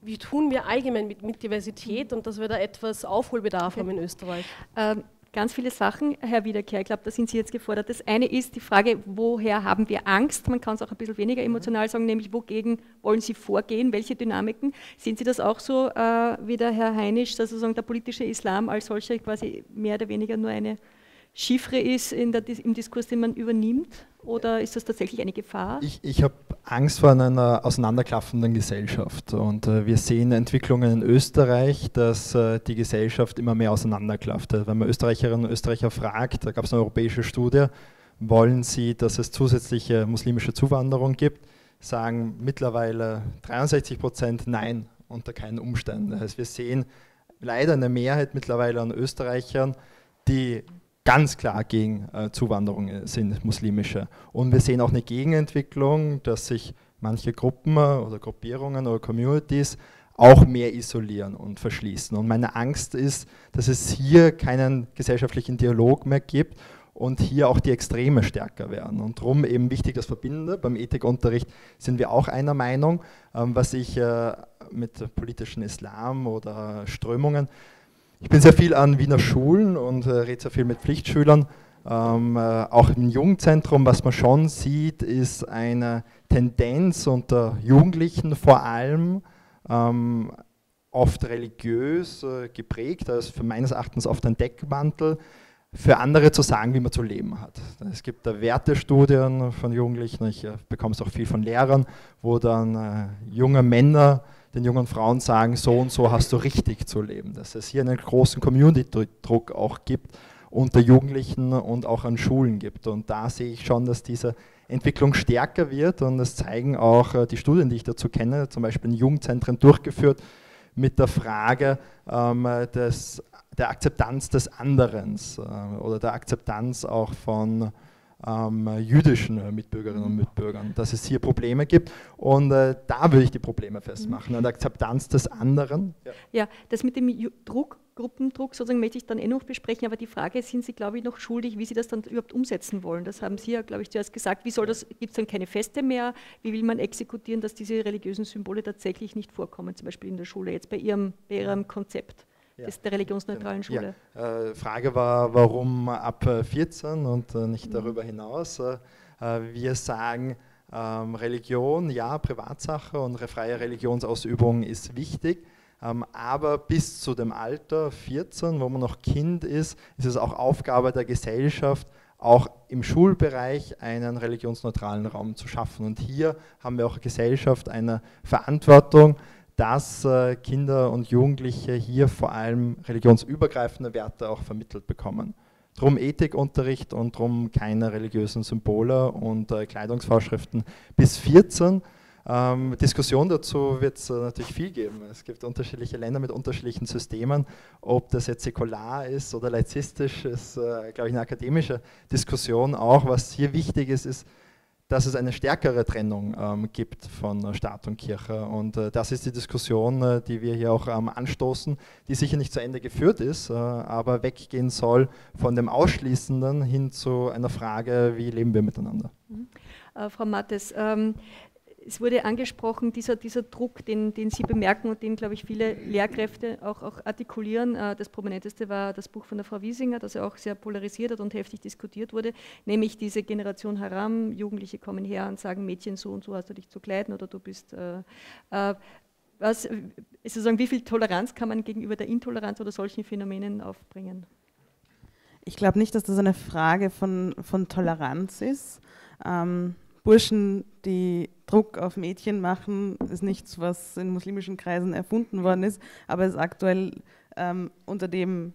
wie tun wir allgemein mit, mit Diversität und dass wir da etwas Aufholbedarf okay. haben in Österreich? Ähm, ganz viele Sachen, Herr Wiederkehr, ich glaube, da sind Sie jetzt gefordert. Das eine ist die Frage, woher haben wir Angst? Man kann es auch ein bisschen weniger emotional sagen, nämlich wogegen wollen Sie vorgehen, welche Dynamiken? Sehen Sie das auch so äh, wie der Herr Heinisch, dass sozusagen der politische Islam als solcher quasi mehr oder weniger nur eine Chiffre ist der, im Diskurs, den man übernimmt? Oder ist das tatsächlich eine Gefahr? Ich, ich habe Angst vor einer auseinanderklaffenden Gesellschaft. Und äh, wir sehen Entwicklungen in Österreich, dass äh, die Gesellschaft immer mehr auseinanderklafft. Wenn man Österreicherinnen und Österreicher fragt, da gab es eine europäische Studie, wollen sie, dass es zusätzliche muslimische Zuwanderung gibt, sagen mittlerweile 63 Prozent Nein, unter keinen Umständen. Das heißt, wir sehen leider eine Mehrheit mittlerweile an Österreichern, die ganz klar gegen äh, Zuwanderung sind, muslimische. Und wir sehen auch eine Gegenentwicklung, dass sich manche Gruppen äh, oder Gruppierungen oder Communities auch mehr isolieren und verschließen. Und meine Angst ist, dass es hier keinen gesellschaftlichen Dialog mehr gibt und hier auch die Extreme stärker werden. Und darum eben wichtig das Verbindende. Beim Ethikunterricht sind wir auch einer Meinung, ähm, was ich äh, mit politischen Islam oder Strömungen ich bin sehr viel an Wiener Schulen und äh, rede sehr viel mit Pflichtschülern. Ähm, äh, auch im Jugendzentrum, was man schon sieht, ist eine Tendenz unter Jugendlichen vor allem, ähm, oft religiös äh, geprägt, das ist für meines Erachtens oft ein Deckmantel, für andere zu sagen, wie man zu leben hat. Es gibt da Wertestudien von Jugendlichen, ich äh, bekomme es auch viel von Lehrern, wo dann äh, junge Männer den jungen Frauen sagen, so und so hast du richtig zu leben. Dass es hier einen großen Community-Druck auch gibt unter Jugendlichen und auch an Schulen gibt. Und da sehe ich schon, dass diese Entwicklung stärker wird und das zeigen auch äh, die Studien, die ich dazu kenne, zum Beispiel in Jugendzentren durchgeführt mit der Frage ähm, des, der Akzeptanz des anderen äh, oder der Akzeptanz auch von ähm, jüdischen äh, Mitbürgerinnen und Mitbürgern, dass es hier Probleme gibt. Und äh, da würde ich die Probleme festmachen, an der Akzeptanz des anderen. Ja, ja das mit dem Ju Druck, Gruppendruck sozusagen möchte ich dann eh noch besprechen, aber die Frage sind Sie, glaube ich, noch schuldig, wie Sie das dann überhaupt umsetzen wollen. Das haben Sie ja, glaube ich, zuerst gesagt. Wie soll das, gibt es dann keine Feste mehr? Wie will man exekutieren, dass diese religiösen Symbole tatsächlich nicht vorkommen, zum Beispiel in der Schule, jetzt bei Ihrem, bei Ihrem Konzept? Ja. des, der religionsneutralen Schule. Ja. Äh, Frage war, warum ab 14 und äh, nicht mhm. darüber hinaus. Äh, äh, wir sagen, ähm, Religion, ja, Privatsache und freie Religionsausübung ist wichtig. Ähm, aber bis zu dem Alter 14, wo man noch Kind ist, ist es auch Aufgabe der Gesellschaft, auch im Schulbereich einen religionsneutralen Raum zu schaffen. Und hier haben wir auch Gesellschaft eine Verantwortung, dass äh, Kinder und Jugendliche hier vor allem religionsübergreifende Werte auch vermittelt bekommen. Drum Ethikunterricht und drum keine religiösen Symbole und äh, Kleidungsvorschriften bis 14. Ähm, Diskussion dazu wird es äh, natürlich viel geben. Es gibt unterschiedliche Länder mit unterschiedlichen Systemen. Ob das jetzt säkular ist oder laizistisch, ist, äh, glaube ich, eine akademische Diskussion auch. Was hier wichtig ist, ist, dass es eine stärkere Trennung ähm, gibt von Staat und Kirche. Und äh, das ist die Diskussion, äh, die wir hier auch ähm, anstoßen, die sicher nicht zu Ende geführt ist, äh, aber weggehen soll von dem Ausschließenden hin zu einer Frage, wie leben wir miteinander. Mhm. Äh, Frau Mattes, ähm, es wurde angesprochen, dieser, dieser Druck, den, den Sie bemerken und den, glaube ich, viele Lehrkräfte auch, auch artikulieren. Äh, das prominenteste war das Buch von der Frau Wiesinger, das ja auch sehr polarisiert hat und heftig diskutiert wurde, nämlich diese Generation Haram. Jugendliche kommen her und sagen, Mädchen, so und so hast du dich zu kleiden oder du bist. Äh, äh, was, sozusagen, wie viel Toleranz kann man gegenüber der Intoleranz oder solchen Phänomenen aufbringen? Ich glaube nicht, dass das eine Frage von, von Toleranz ist. Ähm, Burschen, die Druck auf Mädchen machen, ist nichts, was in muslimischen Kreisen erfunden worden ist, aber ist aktuell ähm, unter dem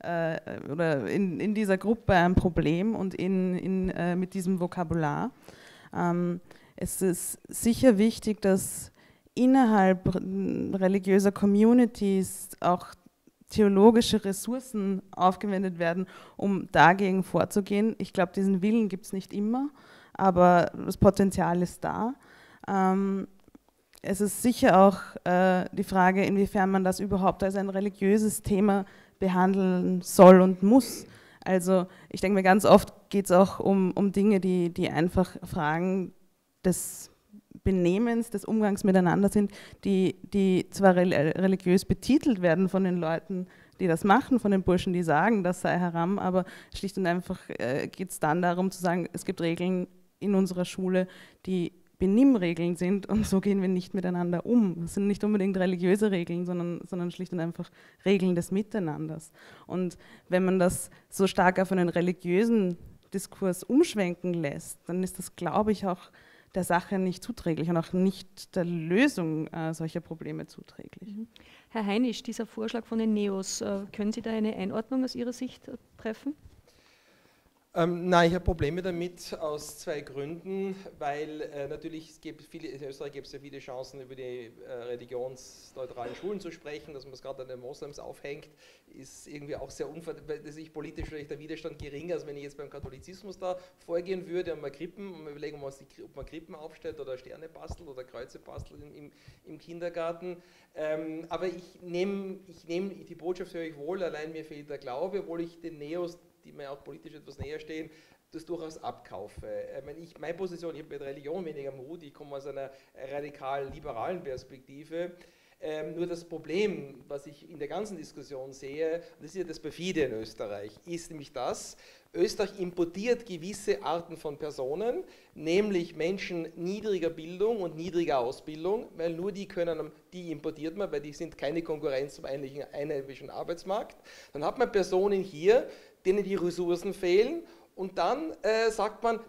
äh, oder in, in dieser Gruppe ein Problem und in, in, äh, mit diesem Vokabular. Ähm, es ist sicher wichtig, dass innerhalb religiöser Communities auch theologische Ressourcen aufgewendet werden, um dagegen vorzugehen. Ich glaube, diesen Willen gibt es nicht immer, aber das Potenzial ist da. Ähm, es ist sicher auch äh, die Frage, inwiefern man das überhaupt als ein religiöses Thema behandeln soll und muss. Also ich denke mir, ganz oft geht es auch um, um Dinge, die, die einfach Fragen des Benehmens, des Umgangs miteinander sind, die, die zwar religiös betitelt werden von den Leuten, die das machen, von den Burschen, die sagen, das sei Haram, aber schlicht und einfach äh, geht es dann darum zu sagen, es gibt Regeln in unserer Schule, die Benimmregeln sind und so gehen wir nicht miteinander um. Das sind nicht unbedingt religiöse Regeln, sondern, sondern schlicht und einfach Regeln des Miteinanders. Und wenn man das so stark auf einen religiösen Diskurs umschwenken lässt, dann ist das, glaube ich, auch der Sache nicht zuträglich und auch nicht der Lösung äh, solcher Probleme zuträglich. Mhm. Herr Heinisch, dieser Vorschlag von den Neos, äh, können Sie da eine Einordnung aus Ihrer Sicht äh, treffen? Ähm, nein, ich habe Probleme damit aus zwei Gründen, weil äh, natürlich gibt viele, in Österreich gibt es ja viele Chancen, über die äh, religionsneutralen Schulen zu sprechen, dass man es gerade an den Moslems aufhängt, ist irgendwie auch sehr unverdächtig politisch vielleicht der Widerstand geringer, als wenn ich jetzt beim Katholizismus da vorgehen würde und mal Krippen, und mal überlegen, ob man Krippen aufstellt oder Sterne bastelt oder Kreuze bastelt im, im Kindergarten. Ähm, aber ich nehme ich nehm, die Botschaft höre ich wohl, allein mir fehlt der Glaube, obwohl ich den Neos die mir auch politisch etwas näher stehen, das durchaus abkaufe. Ich meine, ich, meine Position, ich habe mit Religion weniger Mut, ich komme aus einer radikal-liberalen Perspektive. Ähm, nur das Problem, was ich in der ganzen Diskussion sehe, das ist ja das Perfide in Österreich, ist nämlich das, Österreich importiert gewisse Arten von Personen, nämlich Menschen niedriger Bildung und niedriger Ausbildung, weil nur die können, die importiert man, weil die sind keine Konkurrenz zum einheimischen Arbeitsmarkt. Dann hat man Personen hier, denen die Ressourcen fehlen. Und dann äh, sagt man,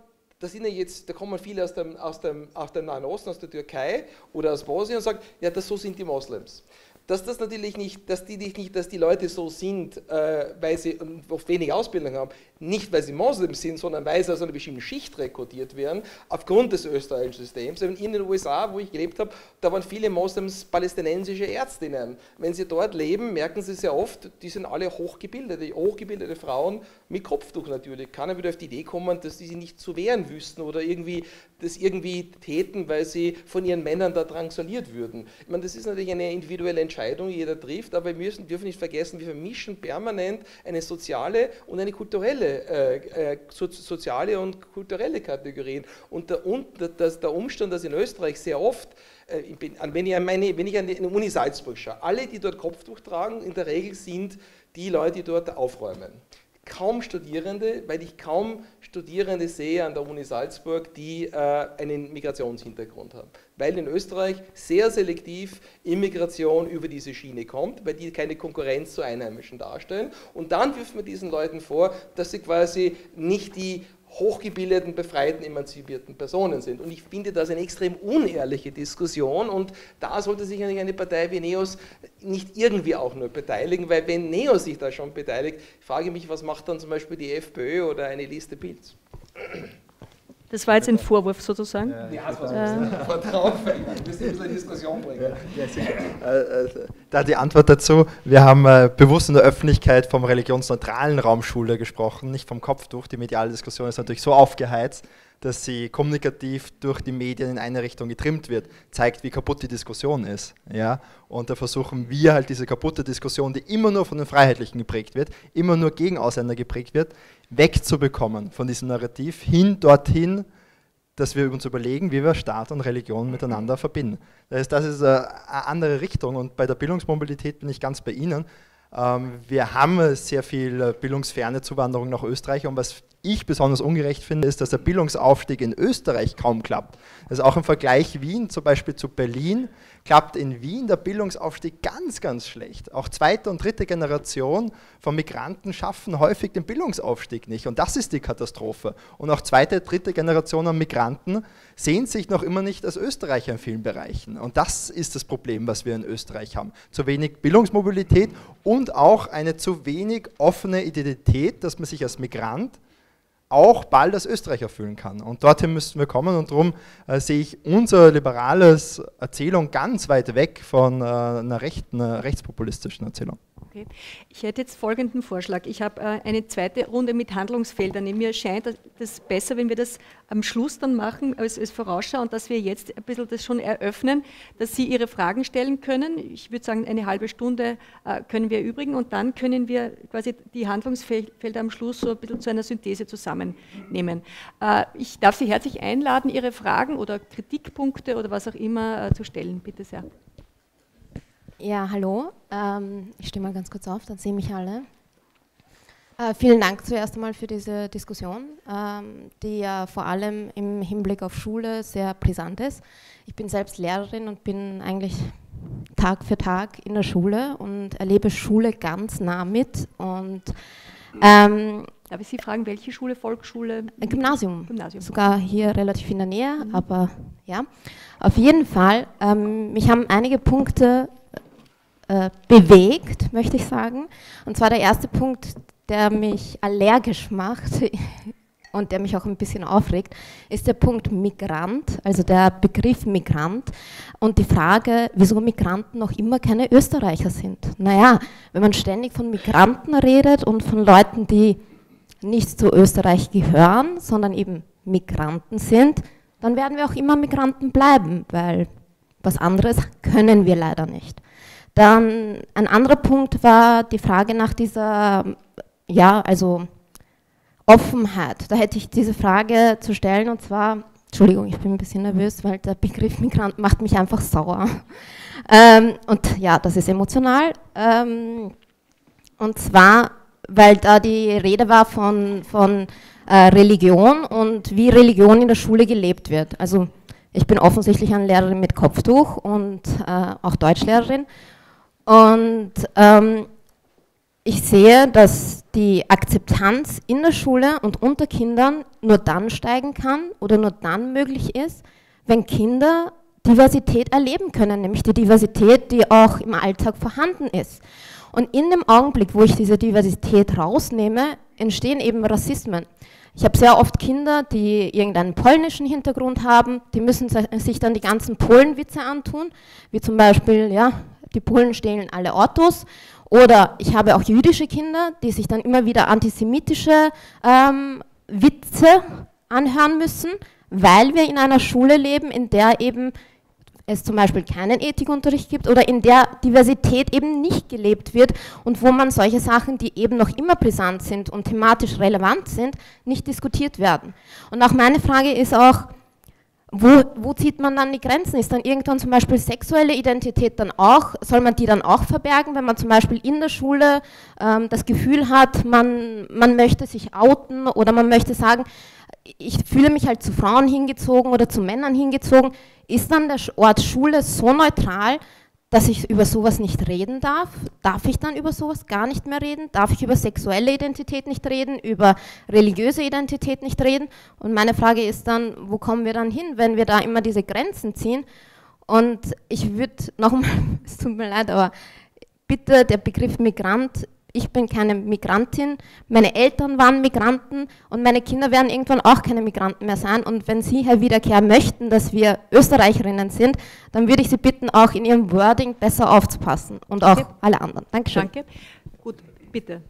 da, sind ja jetzt, da kommen viele aus dem, aus, dem, aus dem Nahen Osten, aus der Türkei oder aus Bosnien und sagen, ja, das, so sind die Moslems. Dass das natürlich nicht, dass die nicht, dass die Leute so sind, äh, weil sie oft wenig Ausbildung haben, nicht weil sie Moslems sind, sondern weil sie aus einer bestimmten Schicht rekrutiert werden, aufgrund des österreichischen Systems. In den USA, wo ich gelebt habe, da waren viele Moslems palästinensische Ärztinnen. Wenn sie dort leben, merken sie sehr oft, die sind alle hochgebildete, hochgebildete Frauen mit Kopftuch natürlich. Keiner würde auf die Idee kommen, dass die sich nicht zu wehren wüssten oder irgendwie das irgendwie täten, weil sie von ihren Männern da drangsaliert würden. Ich meine, das ist natürlich eine individuelle Entscheidung, die jeder trifft, aber wir müssen, dürfen nicht vergessen, wir vermischen permanent eine soziale und eine kulturelle, äh, äh so, soziale und kulturelle Kategorien. Und der, das, der Umstand, dass in Österreich sehr oft äh, wenn, ich meine, wenn ich an die Uni Salzburg schaue, alle, die dort Kopftuch tragen, in der Regel sind die Leute, die dort aufräumen kaum Studierende, weil ich kaum Studierende sehe an der Uni Salzburg, die äh, einen Migrationshintergrund haben. Weil in Österreich sehr selektiv Immigration über diese Schiene kommt, weil die keine Konkurrenz zu Einheimischen darstellen. Und dann wirft man diesen Leuten vor, dass sie quasi nicht die hochgebildeten, befreiten, emanzipierten Personen sind. Und ich finde das eine extrem unehrliche Diskussion und da sollte sich eigentlich eine Partei wie NEOS nicht irgendwie auch nur beteiligen, weil wenn NEOS sich da schon beteiligt, frage ich mich, was macht dann zum Beispiel die FPÖ oder eine Liste Pilz? Das war jetzt ein Vorwurf sozusagen. Ja, das war so ein bisschen drauf. Wir müssen ein bisschen Diskussion bringen. Ja, sicher. Äh, äh, da die Antwort dazu, wir haben äh, bewusst in der Öffentlichkeit vom religionsneutralen Raumschule gesprochen, nicht vom Kopftuch. Die mediale Diskussion ist natürlich so aufgeheizt, dass sie kommunikativ durch die Medien in eine Richtung getrimmt wird, zeigt, wie kaputt die Diskussion ist. Ja? Und da versuchen wir halt diese kaputte Diskussion, die immer nur von den Freiheitlichen geprägt wird, immer nur gegen Ausländer geprägt wird, wegzubekommen von diesem Narrativ hin dorthin, dass wir uns überlegen, wie wir Staat und Religion miteinander verbinden. Das heißt, das ist eine andere Richtung und bei der Bildungsmobilität bin ich ganz bei Ihnen. Ähm, wir haben sehr viel bildungsferne Zuwanderung nach Österreich und was ich besonders ungerecht finde, ist, dass der Bildungsaufstieg in Österreich kaum klappt. Also auch im Vergleich Wien zum Beispiel zu Berlin klappt in Wien der Bildungsaufstieg ganz, ganz schlecht. Auch zweite und dritte Generation von Migranten schaffen häufig den Bildungsaufstieg nicht. Und das ist die Katastrophe. Und auch zweite, dritte Generation an Migranten sehen sich noch immer nicht als Österreicher in vielen Bereichen. Und das ist das Problem, was wir in Österreich haben. Zu wenig Bildungsmobilität und auch eine zu wenig offene Identität, dass man sich als Migrant auch bald als Österreich erfüllen kann. Und dorthin müssten wir kommen und darum äh, sehe ich unser liberales Erzählung ganz weit weg von äh, einer rechten, äh, rechtspopulistischen Erzählung. Okay. Ich hätte jetzt folgenden Vorschlag. Ich habe äh, eine zweite Runde mit Handlungsfeldern. Mir scheint es besser, wenn wir das am Schluss dann machen als, als Vorausschau und dass wir jetzt ein bisschen das schon eröffnen, dass Sie Ihre Fragen stellen können. Ich würde sagen, eine halbe Stunde äh, können wir erübrigen und dann können wir quasi die Handlungsfelder am Schluss so ein bisschen zu einer Synthese zusammennehmen. Äh, ich darf Sie herzlich einladen, Ihre Fragen oder Kritikpunkte oder was auch immer zu stellen. Bitte sehr. Ja, hallo. Ähm, ich stehe mal ganz kurz auf, dann sehen mich alle. Äh, vielen Dank zuerst einmal für diese Diskussion, ähm, die ja vor allem im Hinblick auf Schule sehr brisant ist. Ich bin selbst Lehrerin und bin eigentlich Tag für Tag in der Schule und erlebe Schule ganz nah mit. Und, ähm, Darf ich Sie fragen, welche Schule? Volksschule? Gymnasium. Gymnasium. Sogar hier relativ in der Nähe, mhm. aber ja. Auf jeden Fall, ähm, mich haben einige Punkte äh, bewegt, möchte ich sagen. Und zwar der erste Punkt, der mich allergisch macht [LAUGHS] und der mich auch ein bisschen aufregt, ist der Punkt Migrant, also der Begriff Migrant und die Frage, wieso Migranten noch immer keine Österreicher sind. Naja, wenn man ständig von Migranten redet und von Leuten, die nicht zu Österreich gehören, sondern eben Migranten sind, dann werden wir auch immer Migranten bleiben, weil was anderes [LAUGHS] können wir leider nicht. Dann ein anderer Punkt war die Frage nach dieser, ja, also Offenheit. Da hätte ich diese Frage zu stellen und zwar, Entschuldigung, ich bin ein bisschen nervös, weil der Begriff Migrant macht mich einfach sauer. [LAUGHS] Ähm, und ja, das ist emotional. Ähm, und zwar, weil da die Rede war von, von äh, Religion und wie Religion in der Schule gelebt wird. Also ich bin offensichtlich eine Lehrerin mit Kopftuch und äh, auch Deutschlehrerin. Und ähm, ich sehe, dass die Akzeptanz in der Schule und unter Kindern nur dann steigen kann oder nur dann möglich ist, wenn Kinder Diversität erleben können, nämlich die Diversität, die auch im Alltag vorhanden ist. Und in dem Augenblick, wo ich diese Diversität rausnehme, entstehen eben Rassismen. Ich habe sehr oft Kinder, die irgendeinen polnischen Hintergrund haben, die müssen sich dann die ganzen Polenwitze antun, wie zum Beispiel, ja, die Polen stehlen alle Autos. Oder ich habe auch jüdische Kinder, die sich dann immer wieder antisemitische ähm, Witze anhören müssen, weil wir in einer Schule leben, in der eben es zum Beispiel keinen Ethikunterricht gibt oder in der Diversität eben nicht gelebt wird und wo man solche Sachen, die eben noch immer brisant sind und thematisch relevant sind, nicht diskutiert werden. Und auch meine Frage ist auch, wo, wo, zieht man dann die Grenzen? Ist dann irgendwann zum Beispiel sexuelle Identität dann auch, soll man die dann auch verbergen, wenn man zum Beispiel in der Schule ähm, das Gefühl hat, man, man möchte sich outen oder man möchte sagen, ich fühle mich halt zu Frauen hingezogen oder zu Männern hingezogen, ist dann der Ort Schule so neutral, dass ich über sowas nicht reden darf? Darf ich dann über sowas gar nicht mehr reden? Darf ich über sexuelle Identität nicht reden, über religiöse Identität nicht reden? Und meine Frage ist dann, wo kommen wir dann hin, wenn wir da immer diese Grenzen ziehen? Und ich würde nochmal, [LAUGHS] es tut mir leid, aber bitte der Begriff Migrant ich bin keine Migrantin, meine Eltern waren Migranten und meine Kinder werden irgendwann auch keine Migranten mehr sein. Und wenn Sie, Herr Wiederkehr, möchten, dass wir Österreicherinnen sind, dann würde ich Sie bitten, auch in Ihrem Wording besser aufzupassen und auch okay. alle anderen. Dankeschön. Danke. Gut, bitte.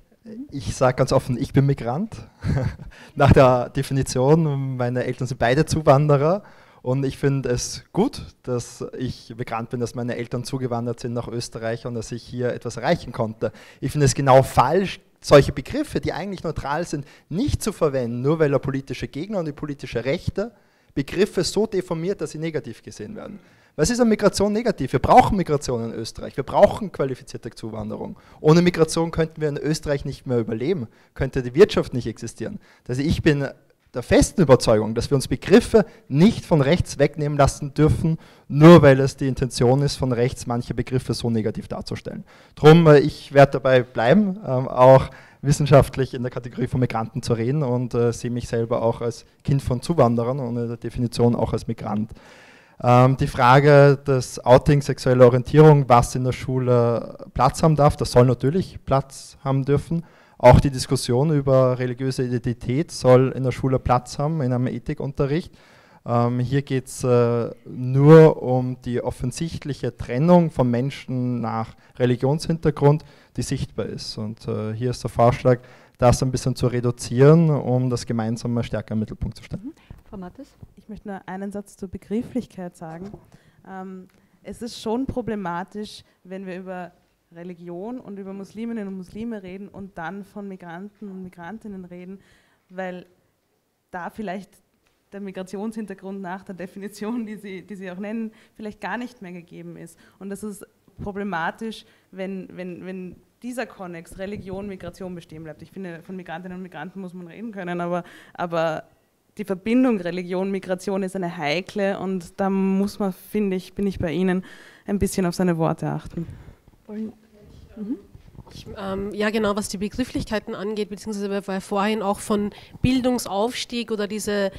Ich sage ganz offen, ich bin Migrant. [LAUGHS] Nach der Definition, meine Eltern sind beide Zuwanderer und ich finde es gut, dass ich bekannt bin, dass meine Eltern zugewandert sind nach Österreich und dass ich hier etwas erreichen konnte. Ich finde es genau falsch, solche Begriffe, die eigentlich neutral sind, nicht zu verwenden, nur weil der politische Gegner und die politische Rechte Begriffe so deformiert, dass sie negativ gesehen werden. Was ist an Migration negativ? Wir brauchen Migration in Österreich. Wir brauchen qualifizierte Zuwanderung. Ohne Migration könnten wir in Österreich nicht mehr überleben, könnte die Wirtschaft nicht existieren. Also ich bin der festen Überzeugung, dass wir uns Begriffe nicht von rechts wegnehmen lassen dürfen, nur weil es die Intention ist, von rechts manche Begriffe so negativ darzustellen. Drum, äh, ich werde dabei bleiben, ähm, auch wissenschaftlich in der Kategorie von Migranten zu reden und äh, sehe mich selber auch als Kind von Zuwanderern und in der Definition auch als Migrant. Ähm, die Frage des Outing, sexuelle Orientierung, was in der Schule Platz haben darf, das soll natürlich Platz haben dürfen Auch die Diskussion über religiöse Identität soll in der Schule Platz haben, in einem Ethikunterricht. Ähm, hier geht es äh, nur um die offensichtliche Trennung von Menschen nach Religionshintergrund, die sichtbar ist. Und äh, hier ist der Vorschlag, das ein bisschen zu reduzieren, um das Gemeinsame stärker im Mittelpunkt zu stellen. Mhm. Frau Mattes? Ich möchte nur einen Satz zur Begrifflichkeit sagen. Ähm, es ist schon problematisch, wenn wir über Religion und über Musliminnen und Muslime reden und dann von Migranten und Migrantinnen reden, weil da vielleicht der Migrationshintergrund nach der Definition, die Sie, die Sie auch nennen, vielleicht gar nicht mehr gegeben ist. Und das ist problematisch, wenn, wenn, wenn dieser Konnex Religion, Migration bestehen bleibt. Ich finde, von Migrantinnen und Migranten muss man reden können, aber, aber die Verbindung Religion, Migration ist eine heikle und da muss man, finde ich, bin ich bei Ihnen, ein bisschen auf seine Worte achten. Ich, ähm, ja, genau, was die Begrifflichkeiten angeht, beziehungsweise weil vorhin auch von Bildungsaufstieg oder diese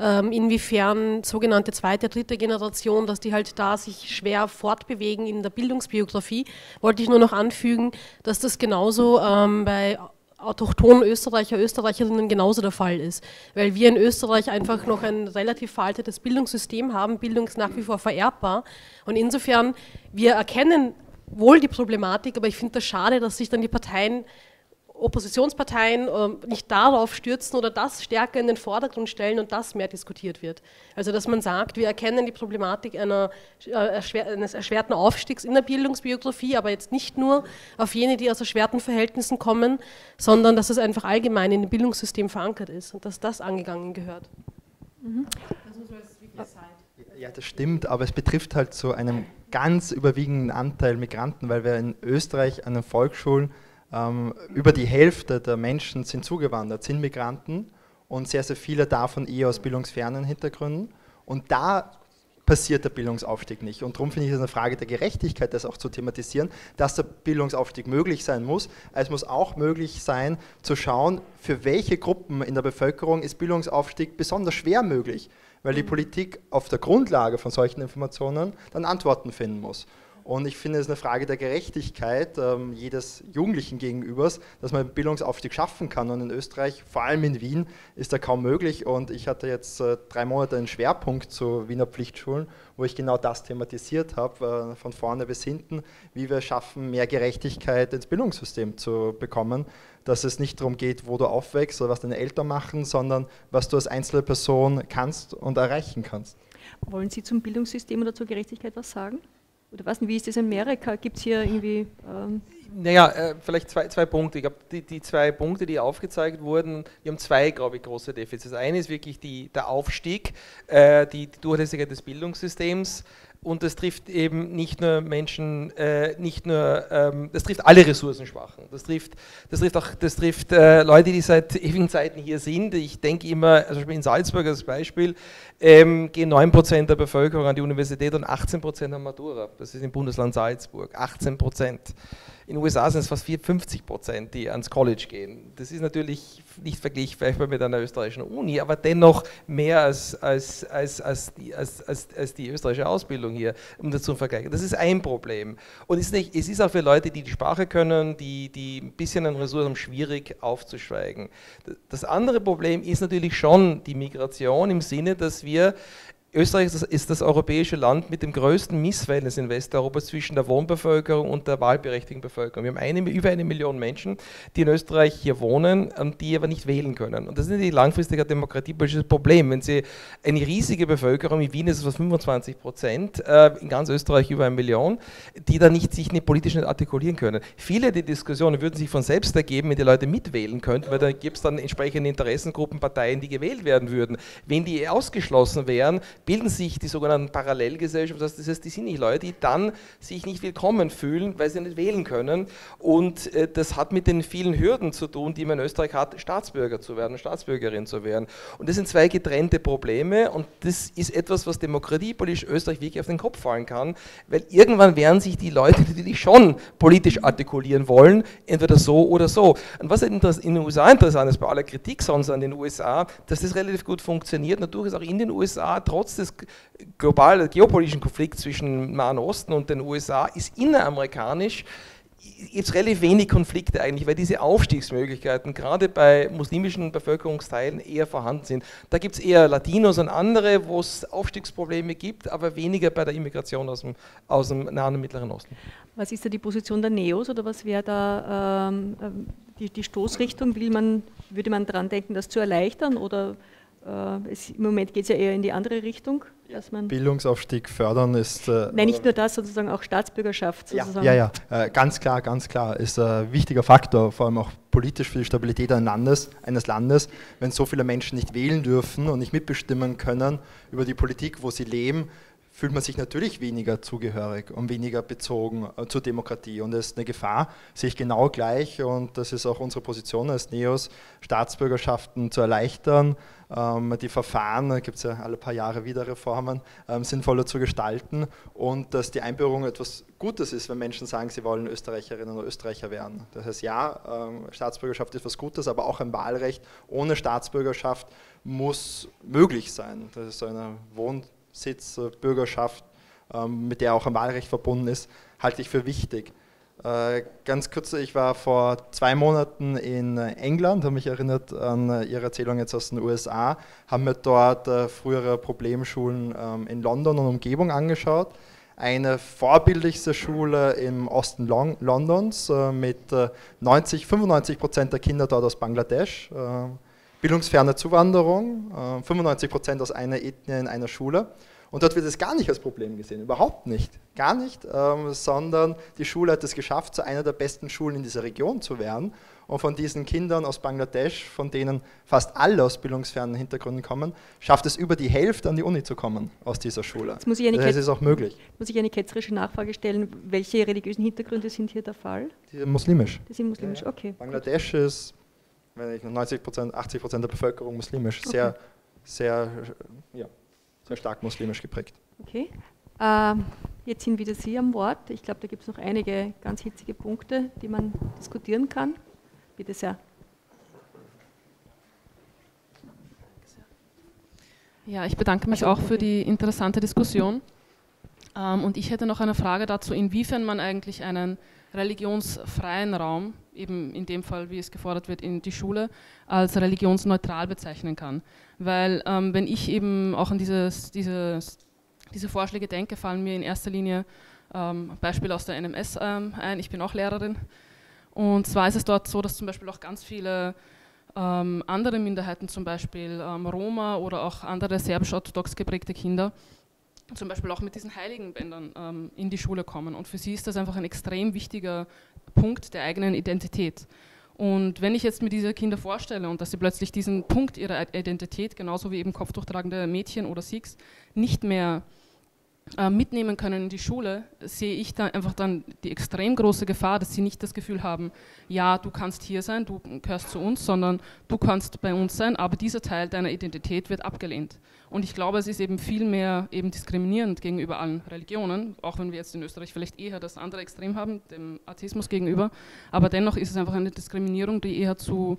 ähm, inwiefern sogenannte zweite, dritte Generation, dass die halt da sich schwer fortbewegen in der Bildungsbiografie, wollte ich nur noch anfügen, dass das genauso ähm, bei autochthonen Österreicher, Österreicherinnen genauso der Fall ist. Weil wir in Österreich einfach noch ein relativ veraltetes Bildungssystem haben. Bildung ist nach wie vor vererbbar. Und insofern, wir erkennen wohl die Problematik, aber ich finde das schade, dass sich dann die Parteien Oppositionsparteien äh, nicht darauf stürzen oder das stärker in den Vordergrund stellen und das mehr diskutiert wird. Also dass man sagt, wir erkennen die Problematik einer, äh, eines erschwerten Aufstiegs in der Bildungsbiografie, aber jetzt nicht nur auf jene, die aus erschwerten Verhältnissen kommen, sondern dass es einfach allgemein in dem Bildungssystem verankert ist und dass das angegangen gehört. Mhm. Ja, das stimmt, aber es betrifft halt zu einem ganz überwiegenden Anteil Migranten, weil wir in Österreich an den Volksschulen ähm, über die Hälfte der Menschen sind zugewandert, sind Migranten und sehr, sehr viele davon eher aus bildungsfernen Hintergründen. Und da passiert der Bildungsaufstieg nicht. Und darum finde ich es eine Frage der Gerechtigkeit, das auch zu thematisieren, dass der Bildungsaufstieg möglich sein muss. Es muss auch möglich sein, zu schauen, für welche Gruppen in der Bevölkerung ist Bildungsaufstieg besonders schwer möglich, weil die Politik auf der Grundlage von solchen Informationen dann Antworten finden muss. Und ich finde es eine Frage der Gerechtigkeit ähm, jedes Jugendlichen gegenübers, dass man einen Bildungsaufstieg schaffen kann. Und in Österreich, vor allem in Wien, ist da kaum möglich. Und ich hatte jetzt äh, drei Monate einen Schwerpunkt zu Wiener Pflichtschulen, wo ich genau das thematisiert habe, äh, von vorne bis hinten, wie wir schaffen, mehr Gerechtigkeit ins Bildungssystem zu bekommen. Dass es nicht darum geht, wo du aufwächst oder was deine Eltern machen, sondern was du als einzelne Person kannst und erreichen kannst. Wollen Sie zum Bildungssystem oder zur Gerechtigkeit was sagen? Oder was, wie ist das in Amerika? Gibt es hier irgendwie. Ähm naja, äh, vielleicht zwei, zwei Punkte. Ich glaube, die, die zwei Punkte, die aufgezeigt wurden, wir haben zwei, glaube ich, große Defizite. Das eine ist wirklich die, der Aufstieg, äh, die, die Durchlässigkeit des Bildungssystems und das trifft eben nicht nur Menschen, äh, nicht nur, ähm, das trifft alle Ressourcenschwachen. Das trifft, das trifft auch, das trifft äh, Leute, die seit [LAUGHS] ewigen Zeiten hier sind. Ich denke immer, also in Salzburg als Beispiel, ähm, gehen 9% der Bevölkerung an die Universität und 18% an Matura. Das ist im Bundesland Salzburg. 18%. In den USA sind es fast 50 Prozent, die ans College gehen. Das ist natürlich nicht vergleichbar mit einer österreichischen Uni, aber dennoch mehr als, als, als, als, die, als, als, als die österreichische Ausbildung hier, um das zu vergleichen. Das ist ein Problem. Und es ist, auch für Leute, die die Sprache können, die, die ein bisschen an Ressourcen schwierig aufzusteigen. Das andere Problem ist natürlich schon die Migration im Sinne, dass wir Österreich ist das europäische Land mit dem größten Missverhältnis in Westeuropa zwischen der Wohnbevölkerung und der wahlberechtigten Bevölkerung. Wir haben eine, über eine Million Menschen, die in Österreich hier wohnen, die aber nicht wählen können. Und das ist natürlich langfristiger demokratiepolitisches Problem. Wenn Sie eine riesige Bevölkerung, wie Wien ist es fast 25 Prozent, äh, in ganz Österreich über eine Million, die da nicht, sich nicht politisch nicht artikulieren können. Viele der Diskussionen würden sich von selbst ergeben, wenn die Leute mitwählen könnten, weil da gibt es dann entsprechende Interessengruppen, Parteien, die gewählt werden würden. Wenn die ausgeschlossen wären, bilden sich die sogenannten Parallelgesellschaften, das heißt, die sind nicht Leute, die dann sich nicht willkommen fühlen, weil sie nicht wählen können. Und äh, das hat mit den vielen Hürden zu tun, die man in Österreich hat, Staatsbürger zu werden, Staatsbürgerin zu werden. Und das sind zwei getrennte Probleme und das ist etwas, was demokratiepolitisch Österreich wirklich auf den Kopf fallen kann, weil irgendwann werden sich die Leute natürlich schon politisch artikulieren wollen, entweder so oder so. Und was in den USA interessant ist, bei aller Kritik sonst an den USA, dass das relativ gut funktioniert, natürlich ist auch in den USA trotz des globalen geopolitischen Konflikts zwischen Nahen Osten und den USA ist inneramerikanisch jetzt relativ wenig Konflikte eigentlich, weil diese Aufstiegsmöglichkeiten gerade bei muslimischen Bevölkerungsteilen eher vorhanden sind. Da gibt es eher Latinos und andere, wo es Aufstiegsprobleme gibt, aber weniger bei der Immigration aus dem, aus dem Nahen und Mittleren Osten. Was ist da die Position der Neos oder was wäre da ähm, ähm, die, die, Stoßrichtung? Will man, würde man daran denken, das zu erleichtern oder es, im Moment geht es ja eher in die andere Richtung? Dass man Bildungsaufstieg fördern ist. Äh, Nein, nicht nur das, sozusagen auch Staatsbürgerschaft. Sozusagen. Ja, ja, ja. Äh, ganz klar, ganz klar. Ist ein wichtiger Faktor, vor allem auch politisch für die Stabilität eines Landes, eines Landes, wenn so viele Menschen nicht wählen dürfen und nicht mitbestimmen können über die Politik, wo sie leben fühlt man sich natürlich weniger zugehörig und weniger bezogen äh, zur Demokratie. Und das ist eine Gefahr, sehe ich genau gleich. Und das ist auch unsere Position als NEOS, Staatsbürgerschaften zu erleichtern, ähm, die Verfahren, da gibt es ja alle paar Jahre wieder Reformen, ähm, sinnvoller zu gestalten und dass die Einbürgerung etwas Gutes ist, wenn Menschen sagen, sie wollen Österreicherinnen oder Österreicher werden. Das heißt, ja, ähm, Staatsbürgerschaft ist etwas Gutes, aber auch ein Wahlrecht ohne Staatsbürgerschaft muss möglich sein. Das ist so eine Wohnsitzbürgerschaft, mit der auch ein Wahlrecht verbunden ist, halte ich für wichtig. Äh, ganz kurz, ich war vor zwei Monaten in England, habe mich erinnert an äh, Ihre Erzählung jetzt aus den USA, haben mir dort äh, frühere Problemschulen ähm, in London und Umgebung angeschaut. Eine vorbildlichste Schule im Osten Londons mit 90, 95 Prozent der Kinder dort aus Bangladesch. Bildungsferne Zuwanderung, 95 Prozent aus einer Ethnie in einer Schule. Und dort wird es gar nicht als Problem gesehen, überhaupt nicht, gar nicht, ähm, sondern die Schule hat es geschafft, zu einer der besten Schulen in dieser Region zu werden. Und von diesen Kindern aus Bangladesch, von denen fast alle aus bildungsfernen Hintergründen kommen, schafft es über die Hälfte an die Uni zu kommen aus dieser Schule. Jetzt muss ich eine das ist auch möglich. Muss ich eine ketzerische Nachfrage stellen, welche religiösen Hintergründe sind hier der Fall? Die muslimisch. Die sind muslimisch, okay. Bangladesch ist, wenn ich 90 Prozent, 80 Prozent der Bevölkerung muslimisch, sehr, okay. sehr, ja sehr stark muslimisch geprägt. Okay. Ähm, jetzt sind wieder Sie am Wort. Ich glaube, da gibt es noch einige ganz hitzige Punkte, die man diskutieren kann. Bitte sehr. Ja, ich bedanke mich auch für die interessante Diskussion. Ähm, und ich hätte noch eine Frage dazu, inwiefern man eigentlich einen religionsfreien Raum, eben in dem Fall, wie es gefordert wird, in die Schule, als religionsneutral bezeichnen kann. Weil ähm, wenn ich eben auch an dieses, dieses, diese Vorschläge denke, fallen mir in erster Linie ähm, Beispiele aus der NMS ähm, ein. Ich bin auch Lehrerin. Und zwar ist es dort so, dass zum Beispiel auch ganz viele ähm, andere Minderheiten, zum Beispiel ähm, Roma oder auch andere serbisch-orthodox geprägte Kinder, zum Beispiel auch mit diesen Heiligenbändern ähm, in die Schule kommen. Und für sie ist das einfach ein extrem wichtiger Punkt der eigenen Identität. Und wenn ich jetzt mir diese Kinder vorstelle und dass sie plötzlich diesen Punkt ihrer Identität, genauso wie eben kopftuchtragende Mädchen oder Sikhs, nicht mehr äh, mitnehmen können in die Schule, sehe ich da einfach dann die extrem große Gefahr, dass sie nicht das Gefühl haben, ja, du kannst hier sein, du gehörst zu uns, sondern du kannst bei uns sein, aber dieser Teil deiner Identität wird abgelehnt. Und ich glaube, es ist eben viel mehr eben diskriminierend gegenüber allen Religionen, auch wenn wir jetzt in Österreich vielleicht eher das andere Extrem haben, dem Atheismus gegenüber. Aber dennoch ist es einfach eine Diskriminierung, die eher zu